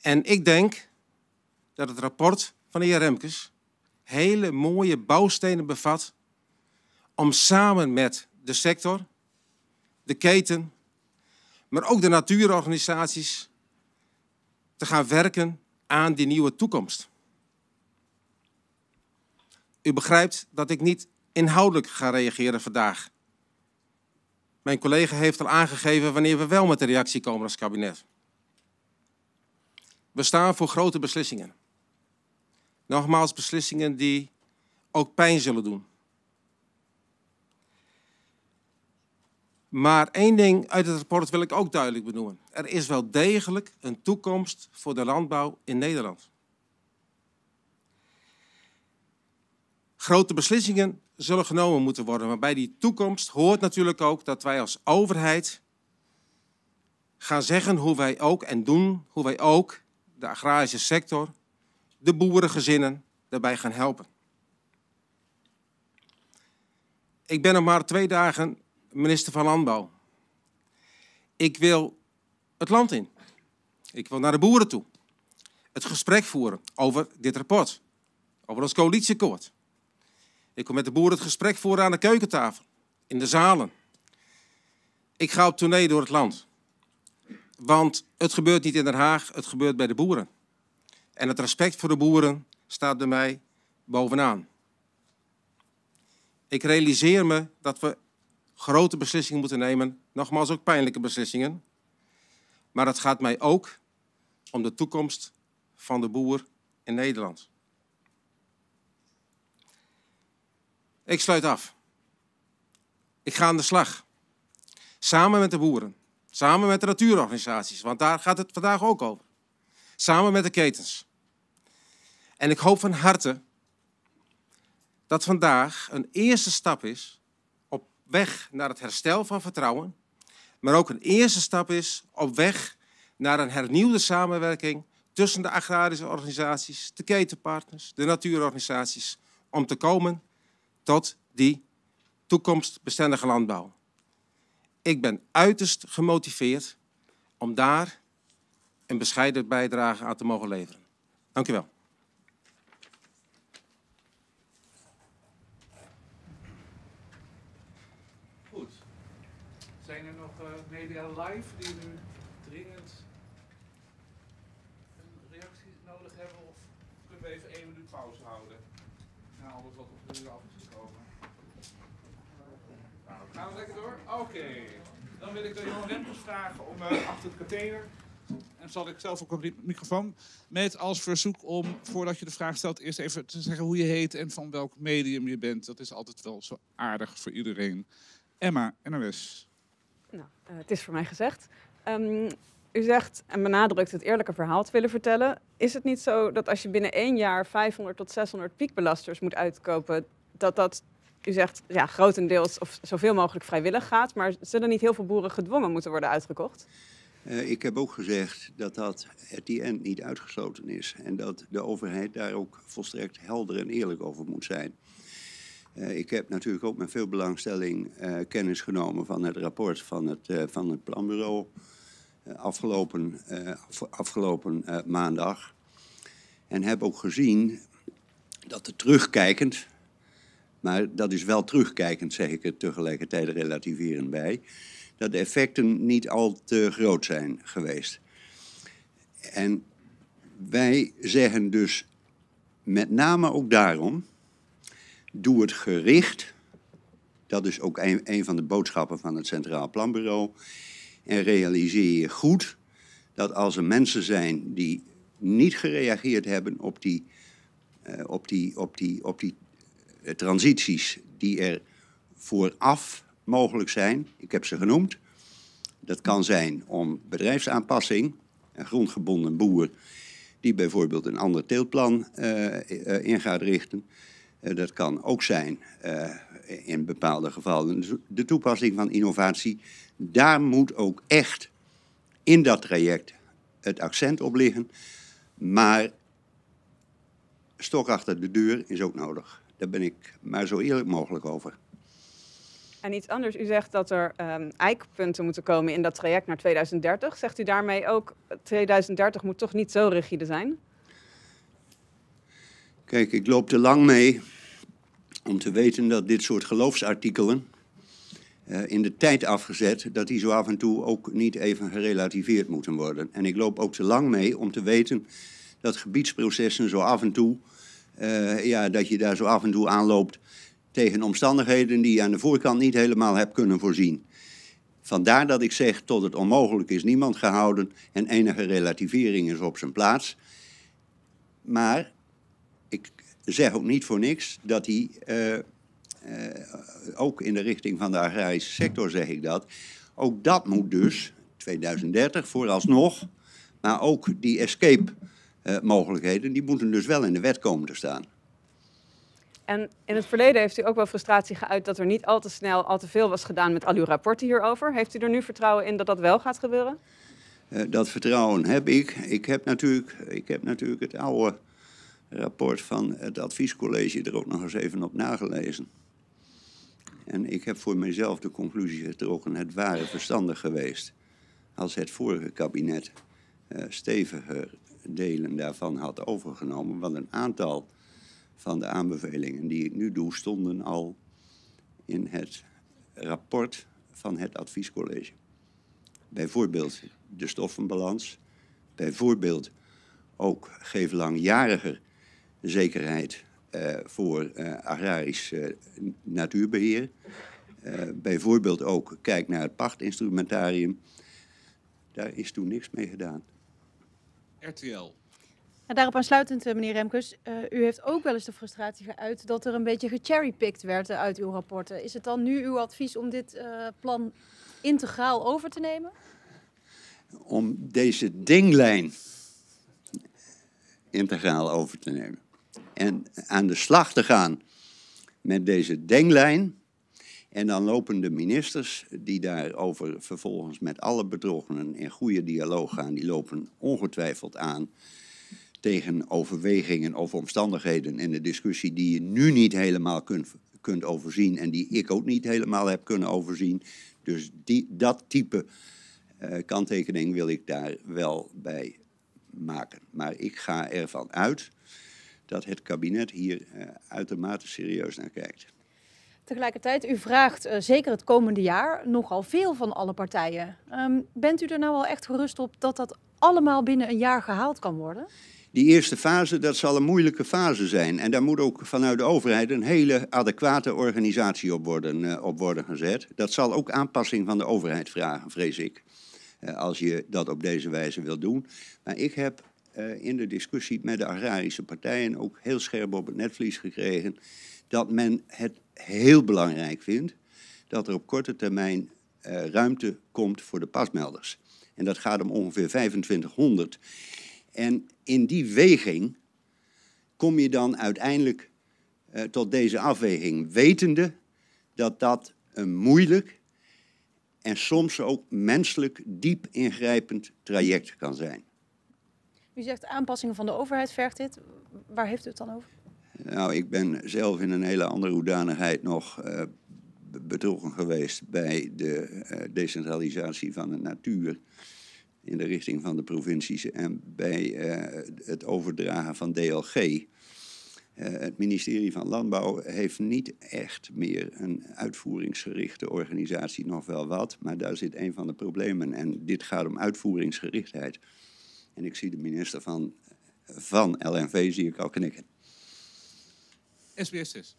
En ik denk dat het rapport van de heer Remkes hele mooie bouwstenen bevat om samen met de sector, de keten, maar ook de natuurorganisaties te gaan werken aan die nieuwe toekomst. U begrijpt dat ik niet inhoudelijk ga reageren vandaag. Mijn collega heeft al aangegeven wanneer we wel met de reactie komen als kabinet. We staan voor grote beslissingen. Nogmaals, beslissingen die ook pijn zullen doen. Maar één ding uit het rapport wil ik ook duidelijk benoemen. Er is wel degelijk een toekomst voor de landbouw in Nederland. Grote beslissingen zullen genomen moeten worden, maar bij die toekomst hoort natuurlijk ook dat wij als overheid gaan zeggen hoe wij ook en doen hoe wij ook de agrarische sector, de boerengezinnen daarbij gaan helpen. Ik ben nog maar twee dagen minister van Landbouw. Ik wil het land in. Ik wil naar de boeren toe. Het gesprek voeren over dit rapport. Over ons coalitieakkoord. Ik wil met de boeren het gesprek voeren aan de keukentafel. In de zalen. Ik ga op tournee door het land. Want het gebeurt niet in Den Haag, het gebeurt bij de boeren. En het respect voor de boeren staat bij mij bovenaan. Ik realiseer me dat we grote beslissingen moeten nemen. Nogmaals, ook pijnlijke beslissingen. Maar het gaat mij ook om de toekomst van de boer in Nederland. Ik sluit af. Ik ga aan de slag. Samen met de boeren. Samen met de natuurorganisaties, want daar gaat het vandaag ook over. Samen met de ketens. En ik hoop van harte dat vandaag een eerste stap is weg naar het herstel van vertrouwen, maar ook een eerste stap is op weg naar een hernieuwde samenwerking tussen de agrarische organisaties, de ketenpartners, de natuurorganisaties, om te komen tot die toekomstbestendige landbouw. Ik ben uiterst gemotiveerd om daar een bescheiden bijdrage aan te mogen leveren. Dank u wel. Goed. Zijn er nog media live die nu dringend een reactie nodig hebben? Of kunnen we even één minuut pauze houden? Na alles wat op de af is gekomen. Nou, gaan we lekker door? Oké. Dan wil ik de Johan Rempers vragen om uh, achter het container. En zal ik zelf ook op de microfoon. Met als verzoek om, voordat je de vraag stelt, eerst even te zeggen hoe je heet en van welk medium je bent. Dat is altijd wel zo aardig voor iedereen. Emma, NOS. Nou, uh, het is voor mij gezegd. Um, u zegt en benadrukt het eerlijke verhaal te willen vertellen. Is het niet zo dat als je binnen één jaar 500 tot 600 piekbelasters moet uitkopen, dat dat, u zegt, ja, grotendeels of zoveel mogelijk vrijwillig gaat, maar zullen niet heel veel boeren gedwongen moeten worden uitgekocht? Uh, ik heb ook gezegd dat dat at end niet uitgesloten is. En dat de overheid daar ook volstrekt helder en eerlijk over moet zijn. Uh, ik heb natuurlijk ook met veel belangstelling uh, kennis genomen van het rapport van het, van het planbureau afgelopen, afgelopen maandag. En heb ook gezien dat er terugkijkend, maar dat is wel terugkijkend, zeg ik er tegelijkertijd relativerend bij dat de effecten niet al te groot zijn geweest. En wij zeggen dus met name ook daarom, doe het gericht, dat is ook een, van de boodschappen van het Centraal Planbureau, en realiseer je goed dat als er mensen zijn die niet gereageerd hebben op die, uh, op die, op die, op die uh, transities die er vooraf mogelijk zijn. Ik heb ze genoemd. Dat kan zijn om bedrijfsaanpassing, een grondgebonden boer die bijvoorbeeld een ander teeltplan uh, in gaat richten. Uh, dat kan ook zijn in bepaalde gevallen de toepassing van innovatie. Daar moet ook echt in dat traject het accent op liggen. Maar stok achter de deur is ook nodig. Daar ben ik maar zo eerlijk mogelijk over. En iets anders, u zegt dat er um, eikpunten moeten komen in dat traject naar 2030. Zegt u daarmee ook, 2030 moet toch niet zo rigide zijn? Kijk, ik loop te lang mee om te weten dat dit soort geloofsartikelen uh, in de tijd afgezet, dat die zo af en toe ook niet even gerelativeerd moeten worden. En ik loop ook te lang mee om te weten dat gebiedsprocessen zo af en toe, uh, ja, dat je daar zo af en toe aanloopt tegen omstandigheden die je aan de voorkant niet helemaal hebt kunnen voorzien. Vandaar dat ik zeg, tot het onmogelijk is niemand gehouden en enige relativering is op zijn plaats. Maar zeg ook niet voor niks dat die, uh, uh, ook in de richting van de agrarische sector zeg ik dat, ook dat moet dus, 2030 vooralsnog, maar ook die escape uh, mogelijkheden, die moeten dus wel in de wet komen te staan. En in het verleden heeft u ook wel frustratie geuit dat er niet al te snel al te veel was gedaan met al uw rapporten hierover. Heeft u er nu vertrouwen in dat dat wel gaat gebeuren? Uh, dat vertrouwen heb ik. Ik heb, natuurlijk, ik heb natuurlijk het oude rapport van het adviescollege er ook nog eens even op nagelezen. En ik heb voor mezelf de conclusie getrokken: het ware verstandig geweest als het vorige kabinet uh, steviger delen daarvan had overgenomen. Want een aantal van de aanbevelingen die ik nu doe, stonden al in het rapport van het adviescollege. Bijvoorbeeld de stoffenbalans, bijvoorbeeld ook geef langjariger zekerheid uh, voor uh, agrarisch uh, natuurbeheer. eh, bijvoorbeeld ook kijk naar het pachtinstrumentarium, daar is toen niks mee gedaan. RTL. En daarop aansluitend, eh, meneer Remkes, eh, u heeft ook wel eens de frustratie geuit dat er een beetje gecherrypicked werd eh, uit uw rapporten. Is het dan nu uw advies om dit eh, plan integraal over te nemen? Om deze dinglijn integraal over te nemen. En aan de slag te gaan met deze denglijn. En dan lopen de ministers die daarover vervolgens met alle betrokkenen in goede dialoog gaan, die lopen ongetwijfeld aan tegen overwegingen of omstandigheden in de discussie die je nu niet helemaal kunt, kunt overzien en die ik ook niet helemaal heb kunnen overzien. Dus die, dat type eh, kanttekening wil ik daar wel bij maken. Maar ik ga ervan uit dat het kabinet hier eh, uitermate serieus naar kijkt. Tegelijkertijd, u vraagt eh, zeker het komende jaar nogal veel van alle partijen. Ehm, bent u er nou wel echt gerust op dat dat allemaal binnen een jaar gehaald kan worden? Die eerste fase, dat zal een moeilijke fase zijn. En daar moet ook vanuit de overheid een hele adequate organisatie op worden, eh, op worden gezet. Dat zal ook aanpassing van de overheid vragen, vrees ik. als je dat op deze wijze wil doen. Maar ik heb eh, in de discussie met de agrarische partijen ook heel scherp op het netvlies gekregen dat men het heel belangrijk vindt dat er op korte termijn eh, ruimte komt voor de pasmelders. En dat gaat om ongeveer 2500. En in die weging kom je dan uiteindelijk eh, tot deze afweging, wetende dat dat een moeilijk en soms ook menselijk diep ingrijpend traject kan zijn. U zegt aanpassingen van de overheid vergt dit. Waar heeft u het dan over? Nou, ik ben zelf in een hele andere hoedanigheid nog be- betrokken geweest bij de eh, decentralisatie van de natuur in de richting van de provincies en bij eh, het overdragen van DLG. Het ministerie van Landbouw heeft niet echt meer een uitvoeringsgerichte organisatie, nog wel wat, maar daar zit een van de problemen. En dit gaat om uitvoeringsgerichtheid. En ik zie de minister van, van LNV, zie ik al knikken. SBS 6.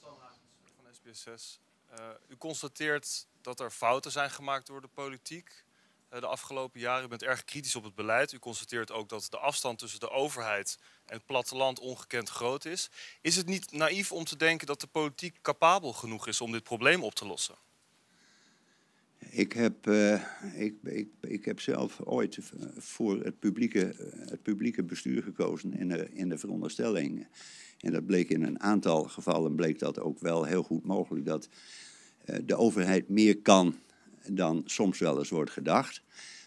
van SBS6. Eh, u constateert dat er fouten zijn gemaakt door de politiek eh, de afgelopen jaren. U bent erg kritisch op het beleid. U constateert ook dat de afstand tussen de overheid en het platteland ongekend groot is. Is het niet naïef om te denken dat de politiek capabel genoeg is om dit probleem op te lossen? Ik heb, eh, ik, ik, ik heb zelf ooit voor het publieke, het publieke bestuur gekozen in de, in de veronderstelling. En dat bleek in een aantal gevallen bleek dat ook wel heel goed mogelijk dat eh, de overheid meer kan dan soms wel eens wordt gedacht.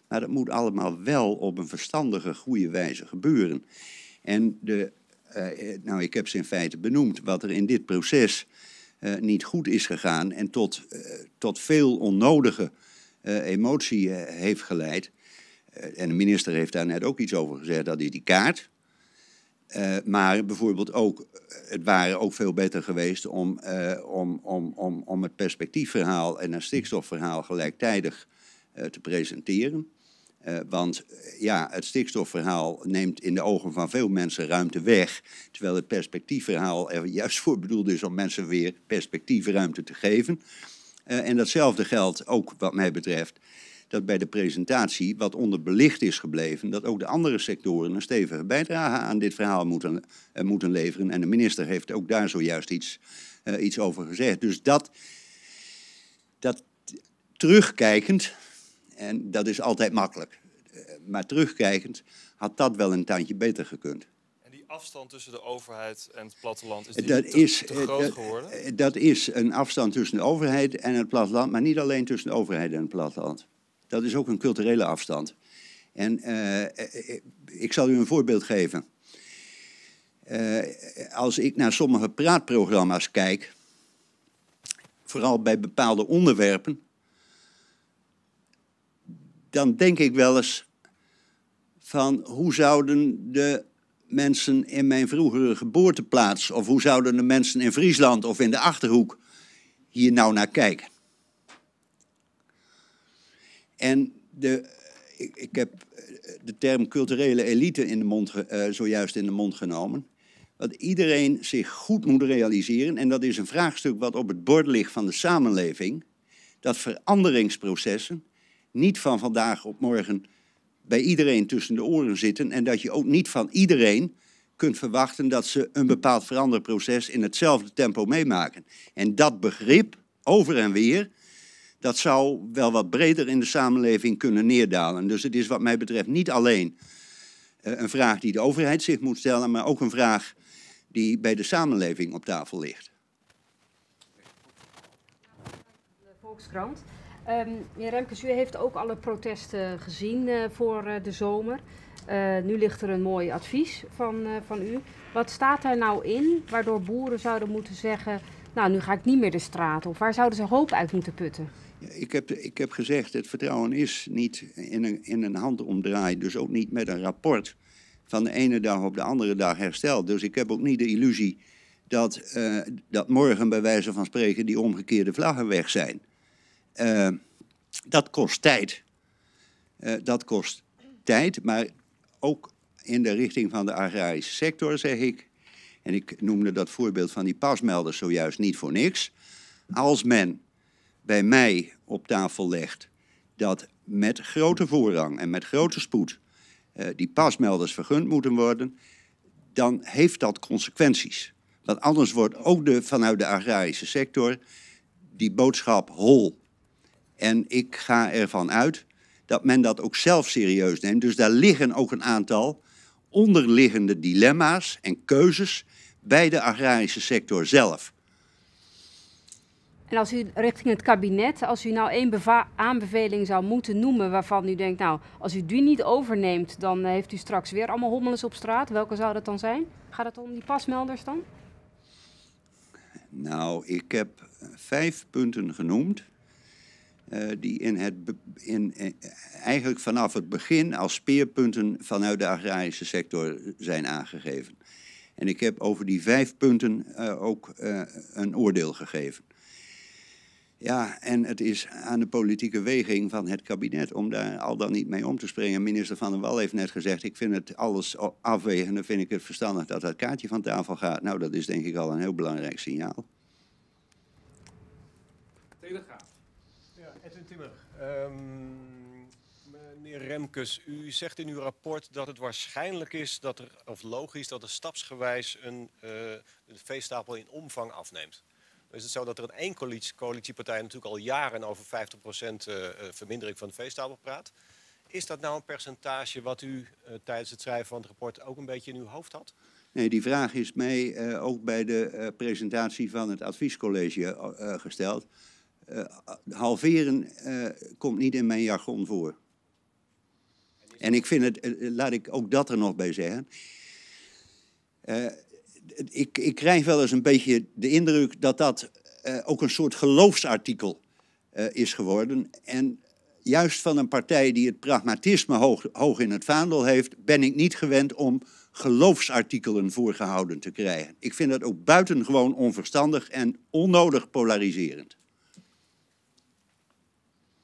Maar dat moet allemaal wel op een verstandige, goede wijze gebeuren. En de, eh, nou, ik heb ze in feite benoemd. Wat er in dit proces niet goed is gegaan en tot, eh, tot veel onnodige eh, emotie eh, heeft geleid. Eh, en de minister heeft daar net ook iets over gezegd, dat is die kaart. Eh, maar bijvoorbeeld ook, eh, het waren ook veel beter geweest om, eh, om, om, om, om het perspectiefverhaal en het stikstofverhaal gelijktijdig eh, te presenteren. Eh, want eh, ja, het stikstofverhaal neemt in de ogen van veel mensen ruimte weg. Terwijl het perspectiefverhaal er juist voor bedoeld is om mensen weer perspectiefruimte te geven. Eh, en datzelfde geldt ook wat mij betreft dat bij de presentatie, wat onderbelicht is gebleven, dat ook de andere sectoren een stevige bijdrage aan dit verhaal moeten, moeten leveren. En de minister heeft ook daar zojuist iets, iets over gezegd. Dus dat, dat terugkijkend, en dat is altijd makkelijk, eh, maar terugkijkend had dat wel een tandje beter gekund. En die afstand tussen de overheid en het platteland, is die Dat te, is, te eh, groot dat- geworden? eh, dat is een afstand tussen de overheid en het platteland, maar niet alleen tussen de overheid en het platteland. Dat is ook een culturele afstand. En ik zal u een voorbeeld geven. Als ik naar sommige praatprogramma's kijk, vooral bij bepaalde onderwerpen, dan denk ik wel eens van hoe zouden de mensen in mijn vroegere geboorteplaats, of hoe zouden de mensen in Friesland of in de Achterhoek hier nou naar kijken? En de, ik, ik heb eh, de term culturele elite in de mond, eh, zojuist in de mond genomen. wat iedereen zich goed moet realiseren, en dat is een vraagstuk wat op het bord ligt van de samenleving, dat veranderingsprocessen niet van vandaag op morgen bij iedereen tussen de oren zitten en dat je ook niet van iedereen kunt verwachten dat ze een bepaald veranderproces in hetzelfde tempo meemaken. En dat begrip, over en weer, dat zou wel wat breder in de samenleving kunnen neerdalen. Dus het is wat mij betreft niet alleen eh, een vraag die de overheid zich moet stellen, maar ook een vraag die bij de samenleving op tafel ligt. De Volkskrant. Um, meneer Remkes, u heeft ook alle protesten gezien uh, voor uh, de zomer. Uh, nu ligt er een mooi advies van, van u. Wat staat daar nou in waardoor boeren zouden moeten zeggen... nou, nu ga ik niet meer de straat op. Waar zouden ze hoop uit moeten putten? Ik heb, ik heb gezegd, het vertrouwen is niet in een, in een handomdraai, dus ook niet met een rapport van de ene dag op de andere dag hersteld. Dus ik heb ook niet de illusie dat, dat morgen bij wijze van spreken die omgekeerde vlaggen weg zijn. Uh, dat kost tijd. Uh, dat kost tijd, maar ook in de richting van de agrarische sector zeg ik, en ik noemde dat voorbeeld van die pasmelders zojuist niet voor niks. Als men bij mij op tafel legt dat met grote voorrang en met grote spoed uh, die pasmelders vergund moeten worden, dan heeft dat consequenties. Want anders wordt ook de, vanuit de agrarische sector die boodschap hol. En ik ga ervan uit dat men dat ook zelf serieus neemt. Dus daar liggen ook een aantal onderliggende dilemma's en keuzes bij de agrarische sector zelf. En als u richting het kabinet, als u nou één aanbeveling zou moeten noemen waarvan u denkt, nou, als u die niet overneemt, dan heeft u straks weer allemaal hommeles op straat. Welke zou dat dan zijn? Gaat het om die pasmelders dan? Nou, ik heb vijf punten genoemd. Uh, die in het, in, in, eigenlijk vanaf het begin als speerpunten vanuit de agrarische sector zijn aangegeven. En ik heb over die vijf punten uh, ook een oordeel gegeven. Ja, en het is aan de politieke weging van het kabinet om daar al dan niet mee om te springen. Minister Van der Wal heeft net gezegd, ik vind het alles afwegen, dan vind ik het verstandig dat dat kaartje van tafel gaat. Nou, dat is denk ik al een heel belangrijk signaal. Telegraaf. Ja, Edwin Timmer. Um, meneer Remkes, u zegt in uw rapport dat het waarschijnlijk is dat er, of logisch, dat er stapsgewijs een, uh, veestapel in omvang afneemt is het zo dat er een één coalitie, coalitiepartij natuurlijk al jaren over 50% uh, vermindering van de veestapel praat. Is dat nou een percentage wat u tijdens het schrijven van het rapport ook een beetje in uw hoofd had? Nee, die vraag is mij ook bij de presentatie van het adviescollege gesteld. halveren komt niet in mijn jargon voor. En ik vind het, laat ik ook dat er nog bij zeggen ik, ik krijg wel eens een beetje de indruk dat dat ook een soort geloofsartikel is geworden. En juist van een partij die het pragmatisme hoog, hoog in het vaandel heeft, ben ik niet gewend om geloofsartikelen voorgehouden te krijgen. Ik vind dat ook buitengewoon onverstandig en onnodig polariserend.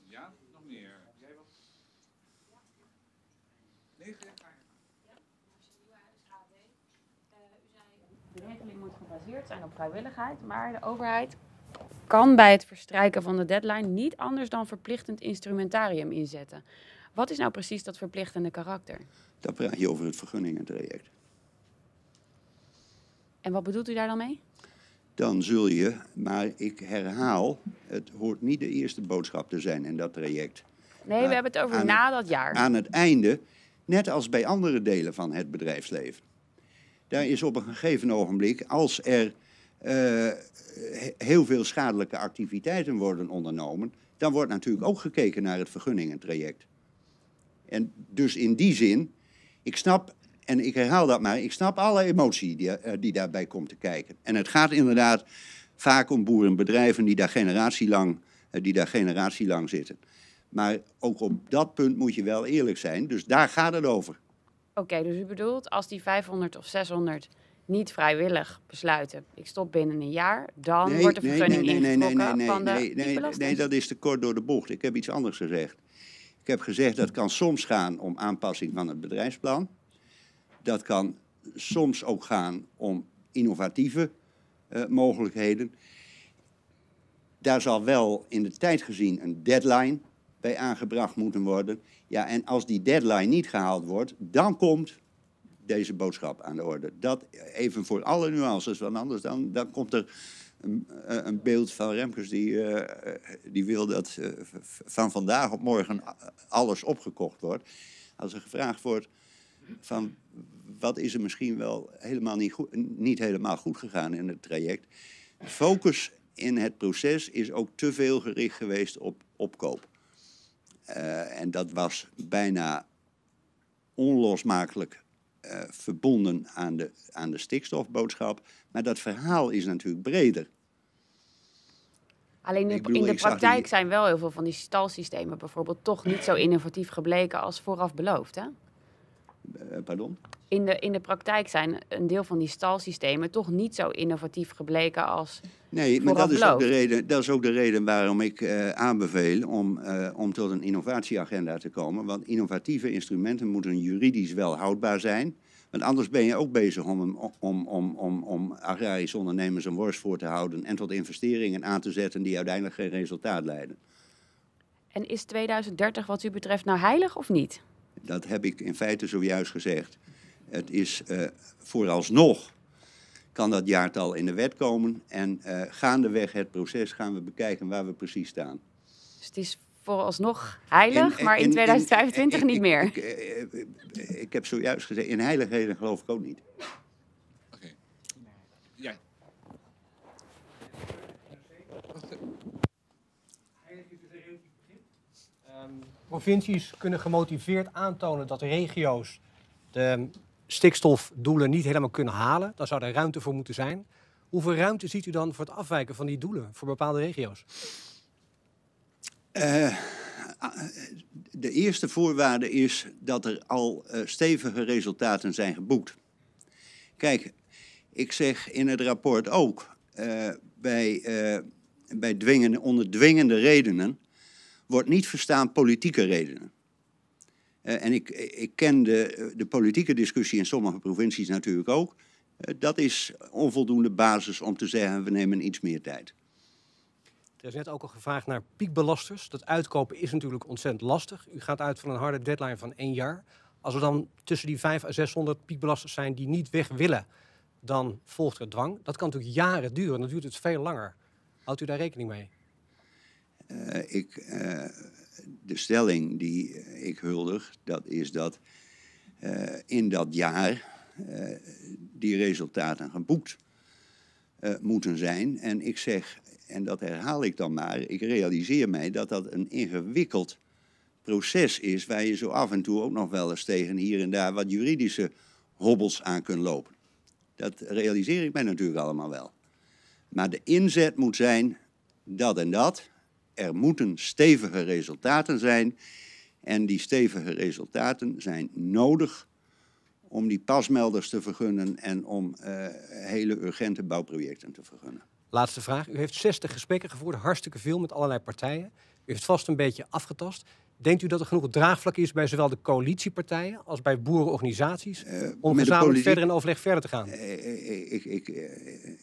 Ja, nog meer. Jij wat? Nee, De regeling moet gebaseerd zijn op vrijwilligheid, maar de overheid kan bij het verstrijken van de deadline niet anders dan verplichtend instrumentarium inzetten. Wat is nou precies dat verplichtende karakter? Dan praat je over het vergunningentraject. En wat bedoelt u daar dan mee? Dan zul je, maar ik herhaal, het hoort niet de eerste boodschap te zijn in dat traject. Nee, maar we hebben het over na dat jaar. Aan het einde, net als bij andere delen van het bedrijfsleven. Daar is op een gegeven ogenblik, als er uh, heel veel schadelijke activiteiten worden ondernomen, dan wordt natuurlijk ook gekeken naar het vergunningentraject. En dus in die zin, ik snap, en ik herhaal dat maar, ik snap alle emotie die, uh, die daarbij komt te kijken. En het gaat inderdaad vaak om boerenbedrijven die daar generatielang, uh, die daar generatielang zitten. Maar ook op dat punt moet je wel eerlijk zijn, dus daar gaat het over. Oké, okay, dus u bedoelt als die 500 of 600 niet vrijwillig besluiten, ik stop binnen een jaar, dan nee, wordt de vergunning nee, nee, ingetrokken nee, van de nee, nee, nee, dat is te kort door de bocht. Ik heb iets anders gezegd. Ik heb gezegd dat kan soms gaan om aanpassing van het bedrijfsplan. Dat kan soms ook gaan om innovatieve eh, mogelijkheden. Daar zal wel in de tijd gezien een deadline bij aangebracht moeten worden. Ja, en als die deadline niet gehaald wordt, dan komt deze boodschap aan de orde. Dat even voor alle nuances, want anders dan, dan komt er een, eh, een beeld van Remkes die, eh, die wil dat eh, van vandaag op morgen alles opgekocht wordt. Als er gevraagd wordt van wat is er misschien wel helemaal niet, goed, niet helemaal goed gegaan in het traject. Focus in het proces is ook te veel gericht geweest op opkoop. Eh, en dat was bijna onlosmakelijk eh, verbonden aan de, aan de stikstofboodschap. Maar dat verhaal is natuurlijk breder. Alleen in, Ik bedoel, in de praktijk die- zijn wel heel veel van die stalsystemen bijvoorbeeld toch niet zo innovatief gebleken als vooraf beloofd. Hè? Eh, pardon? In, de, in de praktijk zijn een deel van die stalsystemen toch niet zo innovatief gebleken als Nee, maar dat is, ook de reden, dat is ook de reden waarom ik eh, aanbeveel om, eh, om tot een innovatieagenda te komen. Want innovatieve instrumenten moeten juridisch wel houdbaar zijn. Want anders ben je ook bezig om, om, om, om, om agrarische ondernemers een worst voor te houden en tot investeringen aan te zetten die uiteindelijk geen resultaat leiden. En is 2030 wat u betreft nou heilig of niet? Dat heb ik in feite zojuist gezegd. Het is eh, vooralsnog kan dat jaartal in de wet komen en eh, gaandeweg het proces gaan we bekijken waar we precies staan. Dus het is vooralsnog heilig, maar in en- 2025 ik- niet meer. Ik, eh, ik heb zojuist gezegd, in heiligheden geloof ik ook niet. Oké. Jij. Provincies kunnen gemotiveerd aantonen dat regio's de stikstofdoelen niet helemaal kunnen halen. Daar zou er ruimte voor moeten zijn. Hoeveel ruimte ziet u dan voor het afwijken van die doelen voor bepaalde regio's? Eh, de eerste voorwaarde is dat er al eh, stevige resultaten zijn geboekt. Kijk, ik zeg in het rapport ook, eh, bij, bij dwingende, onder dwingende redenen wordt niet verstaan politieke redenen. Eh, en ik, ik ken de, de politieke discussie in sommige provincies natuurlijk ook. Eh, dat is onvoldoende basis om te zeggen, we nemen iets meer tijd. Er is net ook al gevraagd naar piekbelasters. Dat uitkopen is natuurlijk ontzettend lastig. U gaat uit van een harde deadline van één jaar. Als er dan tussen die 500 à 600 piekbelasters zijn die niet weg willen, dan volgt er dwang. Dat kan natuurlijk jaren duren. Dan duurt het veel langer. Houdt u daar rekening mee? Eh, ik, eh, de stelling die ik huldig, dat is dat eh, in dat jaar die resultaten geboekt moeten zijn. En ik zeg, en dat herhaal ik dan maar, ik realiseer mij dat dat een ingewikkeld proces is waar je zo af en toe ook nog wel eens tegen hier en daar wat juridische hobbels aan kunt lopen. Dat realiseer ik mij natuurlijk allemaal wel. Maar de inzet moet zijn dat en dat. Er moeten stevige resultaten zijn. En die stevige resultaten zijn nodig om die pasmelders te vergunnen en om eh, hele urgente bouwprojecten te vergunnen. Laatste vraag. U heeft 60 gesprekken gevoerd, hartstikke veel met allerlei partijen. U heeft vast een beetje afgetast. Denkt u dat er genoeg draagvlak is bij zowel de coalitiepartijen als bij boerenorganisaties om Eh, de gezamenlijk politiek- verder in overleg verder te gaan? Eh, eh, Ik, ik,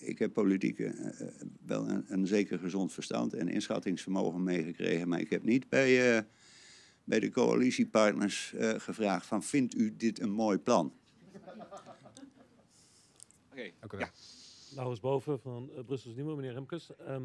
ik heb politiek wel een, een zeker gezond verstand en inschattingsvermogen meegekregen, maar ik heb niet bij, eh, bij de coalitiepartners eh, gevraagd van vindt u dit een mooi plan? Oké. Dank u wel. Laurens Boven van uh, Brussels Nieuwe, meneer Remkes. Ehm, eh,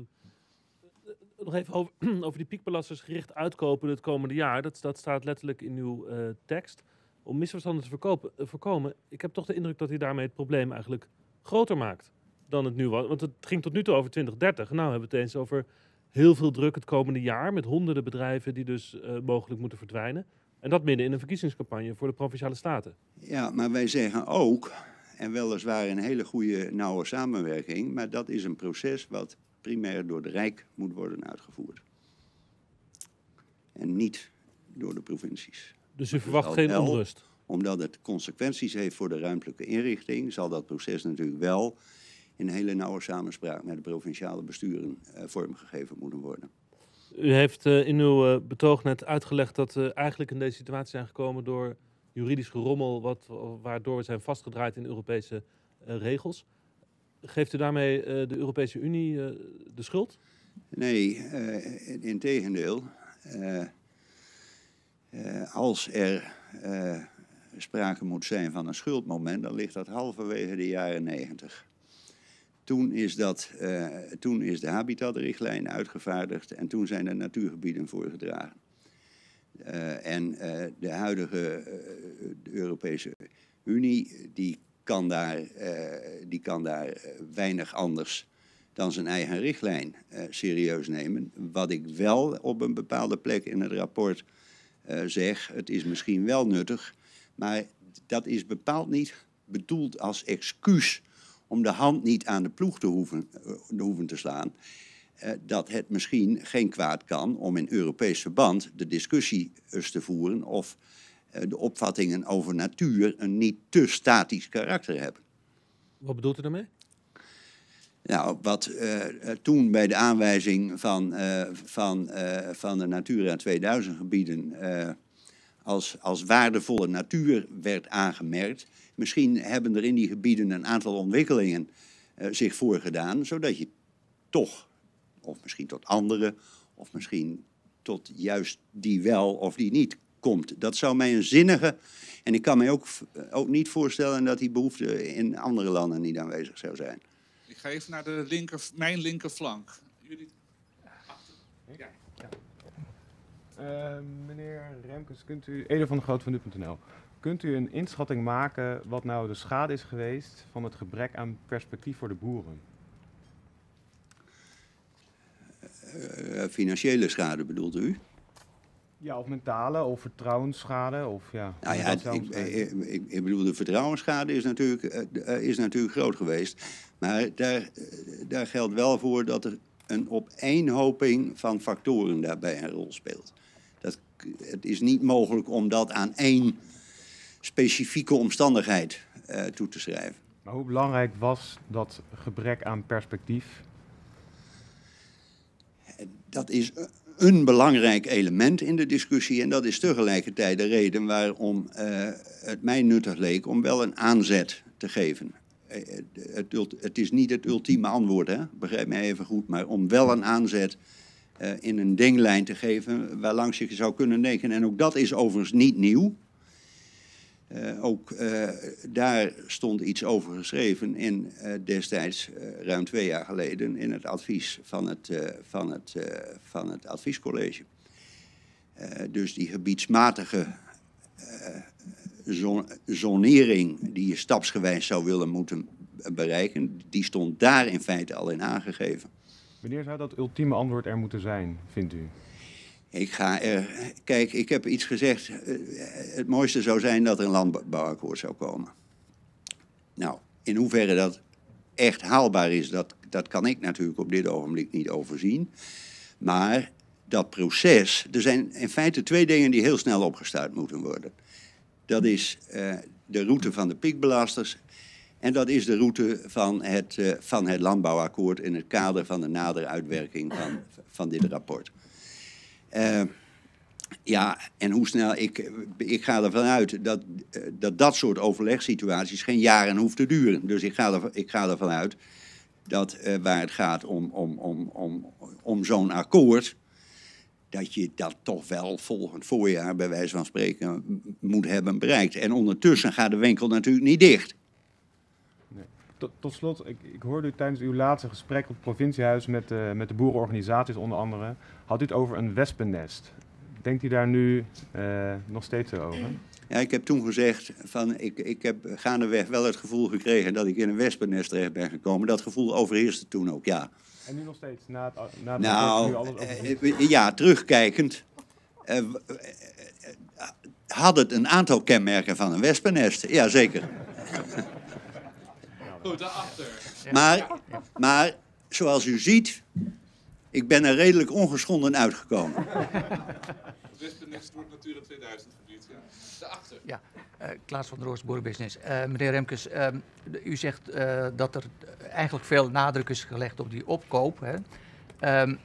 nog even over, over die piekbelasters gericht uitkopen het komende jaar. Dat, dat staat letterlijk in uw eh, tekst. Om misverstanden te verkopen, eh, voorkomen, ik heb toch de indruk dat u daarmee het probleem eigenlijk groter maakt dan het nu was. Want het ging tot nu toe over 2030. Nou hebben we het eens over heel veel druk het komende jaar met honderden bedrijven die dus eh, mogelijk moeten verdwijnen. En dat midden in een verkiezingscampagne voor de Provinciale Staten. Ja, maar wij zeggen ook, en weliswaar een hele goede nauwe samenwerking, maar dat is een proces wat primair door de Rijk moet worden uitgevoerd. En niet door de provincies. Dus u verwacht geen wel, onrust? Omdat het consequenties heeft voor de ruimtelijke inrichting, zal dat proces natuurlijk wel in hele nauwe samenspraak met de provinciale besturen eh, vormgegeven moeten worden. U heeft eh, in uw eh, betoog net uitgelegd dat we eigenlijk in deze situatie zijn gekomen door juridisch gerommel wat, waardoor we zijn vastgedraaid in Europese eh, regels. Geeft u daarmee eh, de Europese Unie eh, de schuld? Nee, uh, in tegendeel. Uh, uh, als er sprake moet zijn van een schuldmoment, dan ligt dat halverwege de jaren negentig. Toen is, dat, toen is de habitatrichtlijn uitgevaardigd en toen zijn er natuurgebieden voorgedragen. en de huidige Europese Unie die kan daar, die kan daar weinig anders dan zijn eigen richtlijn uh, serieus nemen. Wat ik wel op een bepaalde plek in het rapport zeg, het is misschien wel nuttig, maar dat is bepaald niet bedoeld als excuus om de hand niet aan de ploeg te hoeven, hoeven te slaan. dat het misschien geen kwaad kan om in Europees verband de discussie eens te voeren of de opvattingen over natuur een niet te statisch karakter hebben. Wat bedoelt u daarmee? Nou, wat uh, toen bij de aanwijzing van, uh, van, uh, van de Natura 2000 gebieden als, als waardevolle natuur werd aangemerkt. Misschien hebben er in die gebieden een aantal ontwikkelingen zich voorgedaan, zodat je toch, of misschien tot andere, of misschien tot juist die wel of die niet komt. Dat zou mij een zinnige, en ik kan mij ook, ook niet voorstellen dat die behoefte in andere landen niet aanwezig zou zijn. Ik ga even naar de linker, mijn linkerflank. Jullie... Ja. ja. Uh, meneer Remkes, kunt u, Ede van de Groot van nu.nl. Kunt u een inschatting maken wat nou de schade is geweest van het gebrek aan perspectief voor de boeren? Uh, financiële schade bedoelt u? Ja, of mentale of vertrouwensschade. Of, ja, nou ja, ik, ik, ik, ik, bedoel, de vertrouwensschade is natuurlijk, uh, is natuurlijk groot geweest. Maar daar, daar geldt wel voor dat er een opeenhoping van factoren daarbij een rol speelt. Dat, het is niet mogelijk om dat aan één specifieke omstandigheid uh, toe te schrijven. Maar hoe belangrijk was dat gebrek aan perspectief? Dat is een belangrijk element in de discussie. En dat is tegelijkertijd de reden waarom uh, het mij nuttig leek om wel een aanzet te geven. Uh, het, het, is niet het ultieme antwoord, hè? begrijp mij even goed, maar om wel een aanzet in een denglijn te geven waarlangs je zou kunnen denken. En ook dat is overigens niet nieuw. Uh, ook uh, daar stond iets over geschreven in uh, destijds, ruim twee jaar geleden, in het advies van het, van het, van het adviescollege. dus die gebiedsmatige zon zonering die je stapsgewijs zou willen moeten bereiken, die stond daar in feite al in aangegeven. Wanneer zou dat ultieme antwoord er moeten zijn, vindt u? Ik ga er. Kijk, ik heb iets gezegd. Het mooiste zou zijn dat er een landbouwakkoord zou komen. Nou, in hoeverre dat echt haalbaar is, dat, dat kan ik natuurlijk op dit ogenblik niet overzien. Maar dat proces. Er zijn in feite twee dingen die heel snel opgestart moeten worden. Dat is uh, de route van de piekbelasters. En dat is de route van het, van het landbouwakkoord in het kader van de nadere uitwerking van, van dit rapport. Uh, ja, en hoe snel, ik, ik ga ervan uit dat, dat dat soort overlegssituaties geen jaren hoeft te duren. Dus ik ga, er, ik ga ervan uit dat uh, waar het gaat om, om, om, om, om zo'n akkoord, dat je dat toch wel volgend voorjaar bij wijze van spreken moet hebben bereikt. En ondertussen gaat de winkel natuurlijk niet dicht. Tot, tot, slot, ik, ik hoorde u tijdens uw laatste gesprek op het provinciehuis met, uh, met de boerenorganisaties onder andere, had u het over een wespennest. Denkt u daar nu uh, nog steeds over? Ja, ik heb toen gezegd van ik, ik heb gaandeweg wel het gevoel gekregen dat ik in een wespennest terecht ben gekomen. Dat gevoel overheerste toen ook, ja. En nu nog steeds, na het, na het nou, nu alles uh, ja, terugkijkend had het een aantal kenmerken van een wespennest. Jazeker. Goed, daarachter. Maar, maar zoals u ziet, ik ben er redelijk ongeschonden uitgekomen. Het wespennest wordt natuurlijk 2000 gebied, ja. Daarachter. Ja, uh, Klaas van der Roos, Boerenbusiness. Uh, meneer Remkes, uh, u zegt uh, dat er eigenlijk veel nadruk is gelegd op die opkoop. Hè. Um,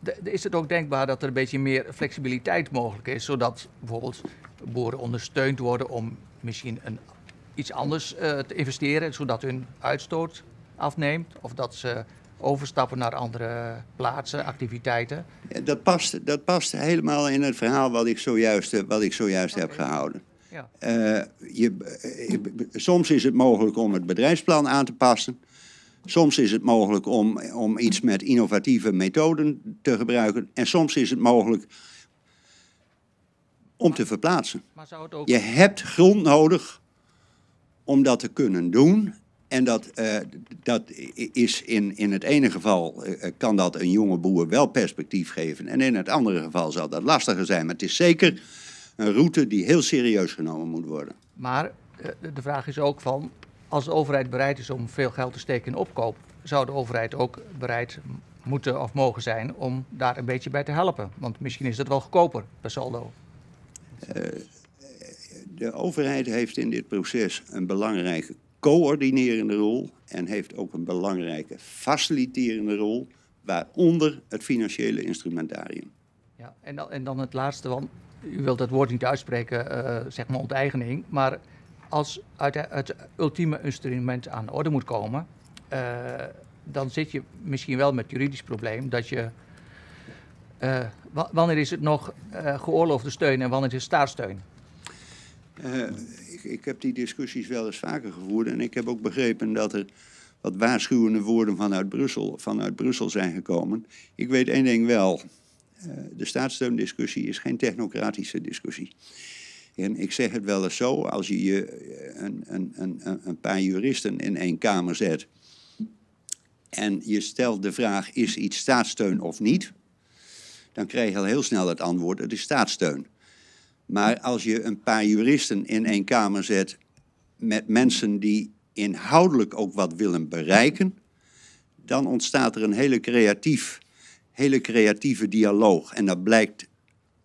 de- is het ook denkbaar dat er een beetje meer flexibiliteit mogelijk is, zodat bijvoorbeeld boeren ondersteund worden om misschien een, iets anders eh, te investeren, zodat hun uitstoot afneemt of dat ze overstappen naar andere plaatsen, activiteiten? Ja, Dat past, dat past helemaal in het verhaal wat ik zojuist, eh, wat ik zojuist heb gehouden. Ja. Eh, je, soms is het mogelijk om het bedrijfsplan aan te passen. Soms is het mogelijk om, om iets met innovatieve methoden te gebruiken. En soms is het mogelijk om te verplaatsen. Maar zou het ook... Je hebt grond nodig om dat te kunnen doen. En dat, eh, dat is in, in het ene geval eh, kan dat een jonge boer wel perspectief geven. En in het andere geval zal dat lastiger zijn. Maar het is zeker een route die heel serieus genomen moet worden. Maar eh, de- vraag is ook van, als de overheid bereid is om veel geld te steken in opkoop, zou de overheid ook bereid moeten of mogen zijn om daar een beetje bij te helpen? Want misschien is dat wel goedkoper per saldo. Eh, de overheid heeft in dit proces een belangrijke coördinerende rol en heeft ook een belangrijke faciliterende rol, waaronder het financiële instrumentarium. Ja, en, dan, en dan het laatste, want u wilt dat woord niet uitspreken, eh, zeg maar onteigening. Maar als uit het ultieme instrument aan de orde moet komen, eh, dan zit je misschien wel met juridisch probleem dat je. eh, wa- wanneer is het nog geoorloofde steun en wanneer is het staatssteun? Eh, ik, ik heb die discussies wel eens vaker gevoerd en ik heb ook begrepen dat er wat waarschuwende woorden vanuit Brussel, vanuit Brussel zijn gekomen. Ik weet één ding wel, eh, de staatssteundiscussie is geen technocratische discussie. En ik zeg het wel eens zo, als je eh, een, een, een, een- een paar juristen in één kamer zet en je stelt de vraag, is iets staatssteun of niet? Dan krijg je al heel snel het antwoord, het is staatssteun. Maar als je een paar juristen in één kamer zet met mensen die inhoudelijk ook wat willen bereiken, dan ontstaat er een hele, creatief, hele creatieve dialoog. En dat blijkt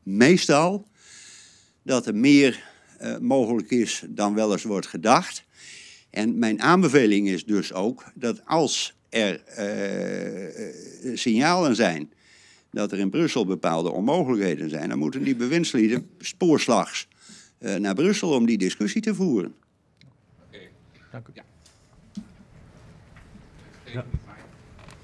meestal dat er meer eh, mogelijk is dan wel eens wordt gedacht. En mijn aanbeveling is dus ook dat als er eh, eh, signalen zijn dat er in Brussel bepaalde onmogelijkheden zijn, dan moeten die bewindslieden spoorslags eh, naar Brussel om die discussie te voeren. Dank u. Ja.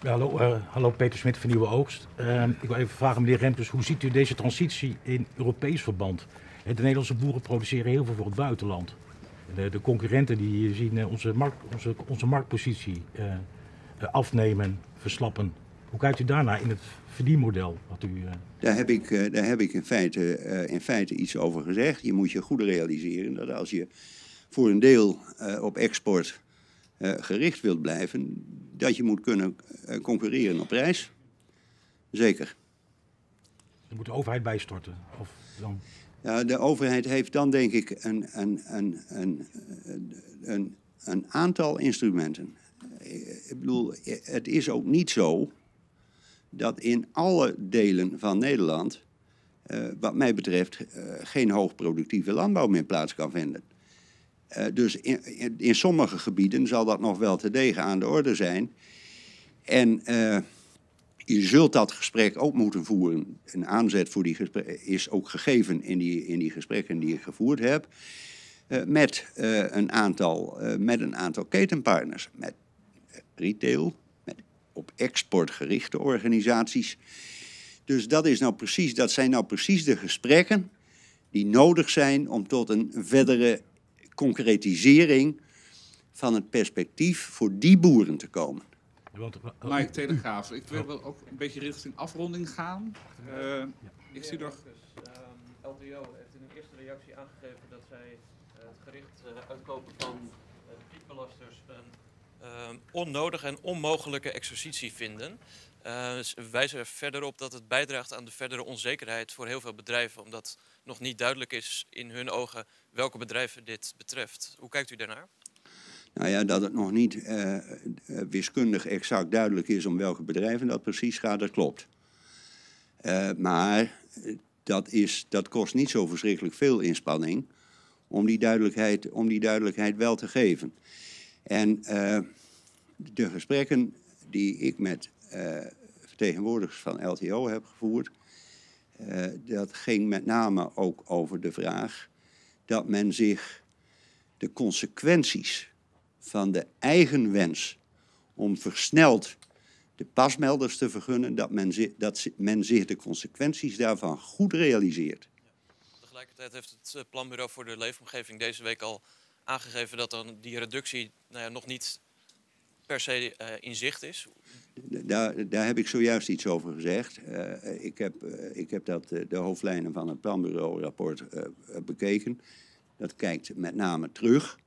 Ja, hallo, eh, hallo, Peter Smit van Nieuwe Oogst. Eh, ik wil even vragen, meneer Rempers, hoe ziet u deze transitie in Europees verband? Eh, De Nederlandse boeren produceren heel veel voor het buitenland. De, de concurrenten die zien eh, onze, markt, onze, onze marktpositie afnemen, verslappen. Hoe kijkt u daarnaar in het verdienmodel? Wat u, eh, Daar heb ik, eh, daar heb ik in, feite, eh, in feite iets over gezegd. Je moet je goed realiseren dat als je voor een deel op export gericht wilt blijven, dat je moet kunnen concurreren op prijs. Zeker. er moet de overheid bijstorten? Of dan... Ja, de overheid heeft dan denk ik een, een, een, een, een, een aantal instrumenten. Ik bedoel, het is ook niet zo dat in alle delen van Nederland, eh, wat mij betreft, eh, geen hoogproductieve landbouw meer plaats kan vinden. Eh, dus in, in, sommige gebieden zal dat nog wel te degen aan de orde zijn. En je zult dat gesprek ook moeten voeren. Een aanzet voor die gesprekken is ook gegeven in die, in die gesprekken die ik gevoerd heb. met, een aantal, met een aantal ketenpartners. Met retail, op export gerichte organisaties. Dus dat, is nou precies, dat zijn nou precies de gesprekken die nodig zijn om tot een verdere concretisering van het perspectief voor die boeren te komen. Want, Mike Telegraaf, ik wil wel ook een beetje richting afronding gaan. Eh, ik zie nog... LDO heeft in een eerste reactie aangegeven dat zij eh, het gericht eh, uitkopen van eh, de piekbelasters Ehm, onnodige en onmogelijke exercitie vinden. Eh, ze wijzen er verder op dat het bijdraagt aan de verdere onzekerheid voor heel veel bedrijven, omdat nog niet duidelijk is in hun ogen welke bedrijven dit betreft. Hoe kijkt u daarnaar? Nou ja, dat het nog niet eh, eh, wiskundig exact duidelijk is om welke bedrijven dat precies gaat, dat klopt. Eh, maar eh, dat, is, dat kost niet zo verschrikkelijk veel inspanning om die duidelijkheid, om die duidelijkheid wel te geven. En eh, de gesprekken die ik met eh, vertegenwoordigers van LTO heb gevoerd. Eh, dat ging met name ook over de vraag dat men zich de consequenties van de eigen wens om versneld de pasmelders te vergunnen, dat men, dat men zich de consequenties daarvan goed realiseert. Tegelijkertijd heeft het Planbureau voor de Leefomgeving deze week al aangegeven dat dan die reductie nou ja, nog niet per se eh, in zicht is. Daar, daar heb ik zojuist iets over gezegd. Eh, ik, heb, eh, ik heb dat, de hoofdlijnen van het planbureau-rapport bekeken. Dat kijkt met name terug.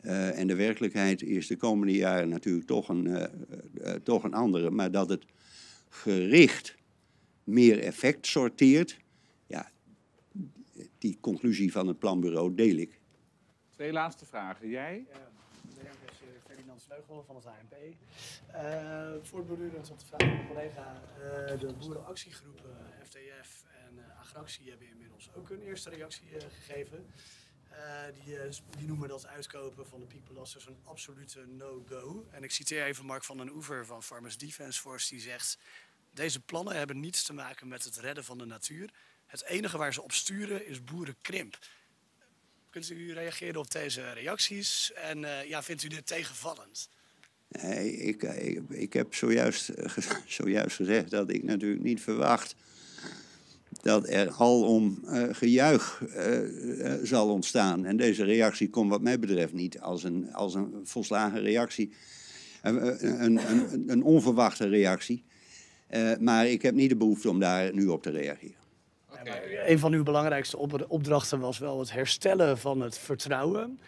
En de werkelijkheid is de komende jaren natuurlijk toch een, toch een andere. Maar dat het gericht meer effect sorteert, ja, die conclusie van het planbureau deel ik. Twee laatste vragen. Jij? Ferdinand Vleugel van het ANP. Eh voortbordurend op de vraag van mijn collega, eh, de boerenactiegroepen FTF en eh, Agractie hebben inmiddels ook hun eerste reactie gegeven. Die, die noemen dat uitkopen van de piekbelasters een absolute no-go. En ik citeer even Mark van den Oever van Farmers Defence Force, die zegt... Deze plannen hebben niets te maken met het redden van de natuur. Het enige waar ze op sturen is boerenkrimp. Kunt u reageren op deze reacties? En eh, ja, vindt u dit tegenvallend? Nee, ik, ik, ik heb zojuist, eh, zojuist gezegd dat ik natuurlijk niet verwacht dat er alom gejuich eh, eh, zal ontstaan. En deze reactie komt wat mij betreft niet als een, als een volslagen reactie, een, een, een, een onverwachte reactie. Maar ik heb niet de behoefte om daar nu op te reageren. Een van uw belangrijkste op- opdrachten was wel het herstellen van het vertrouwen.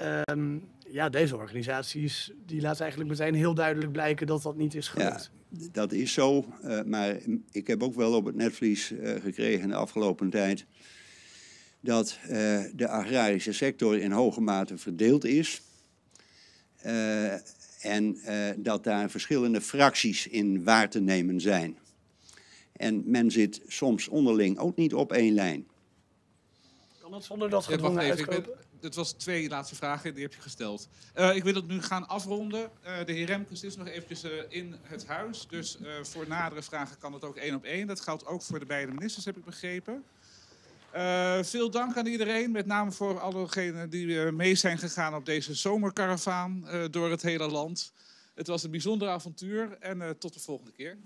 Ehm, ja, deze organisaties die laten eigenlijk meteen heel duidelijk blijken dat dat niet is gelukt. Ja, dat is zo. eh, maar ik heb ook wel op het netvlies eh, gekregen de afgelopen tijd dat eh, de agrarische sector in hoge mate verdeeld is. Eh, en eh, dat daar verschillende fracties in waar te nemen zijn. En men zit soms onderling ook niet op één lijn. Kan dat zonder dat Ja, wacht gedwongen even, ik ben, dit was twee laatste vragen, die heb je gesteld. Eh, ik wil het nu gaan afronden. Eh, de heer Remkes is nog eventjes eh, in het huis. Dus eh, voor nadere vragen kan het ook één op één. Dat geldt ook voor de beide ministers, heb ik begrepen. Eh, veel dank aan iedereen, met name voor allegenen die eh, mee zijn gegaan op deze zomerkaravaan eh, door het hele land. Het was een bijzonder avontuur en eh, tot de volgende keer.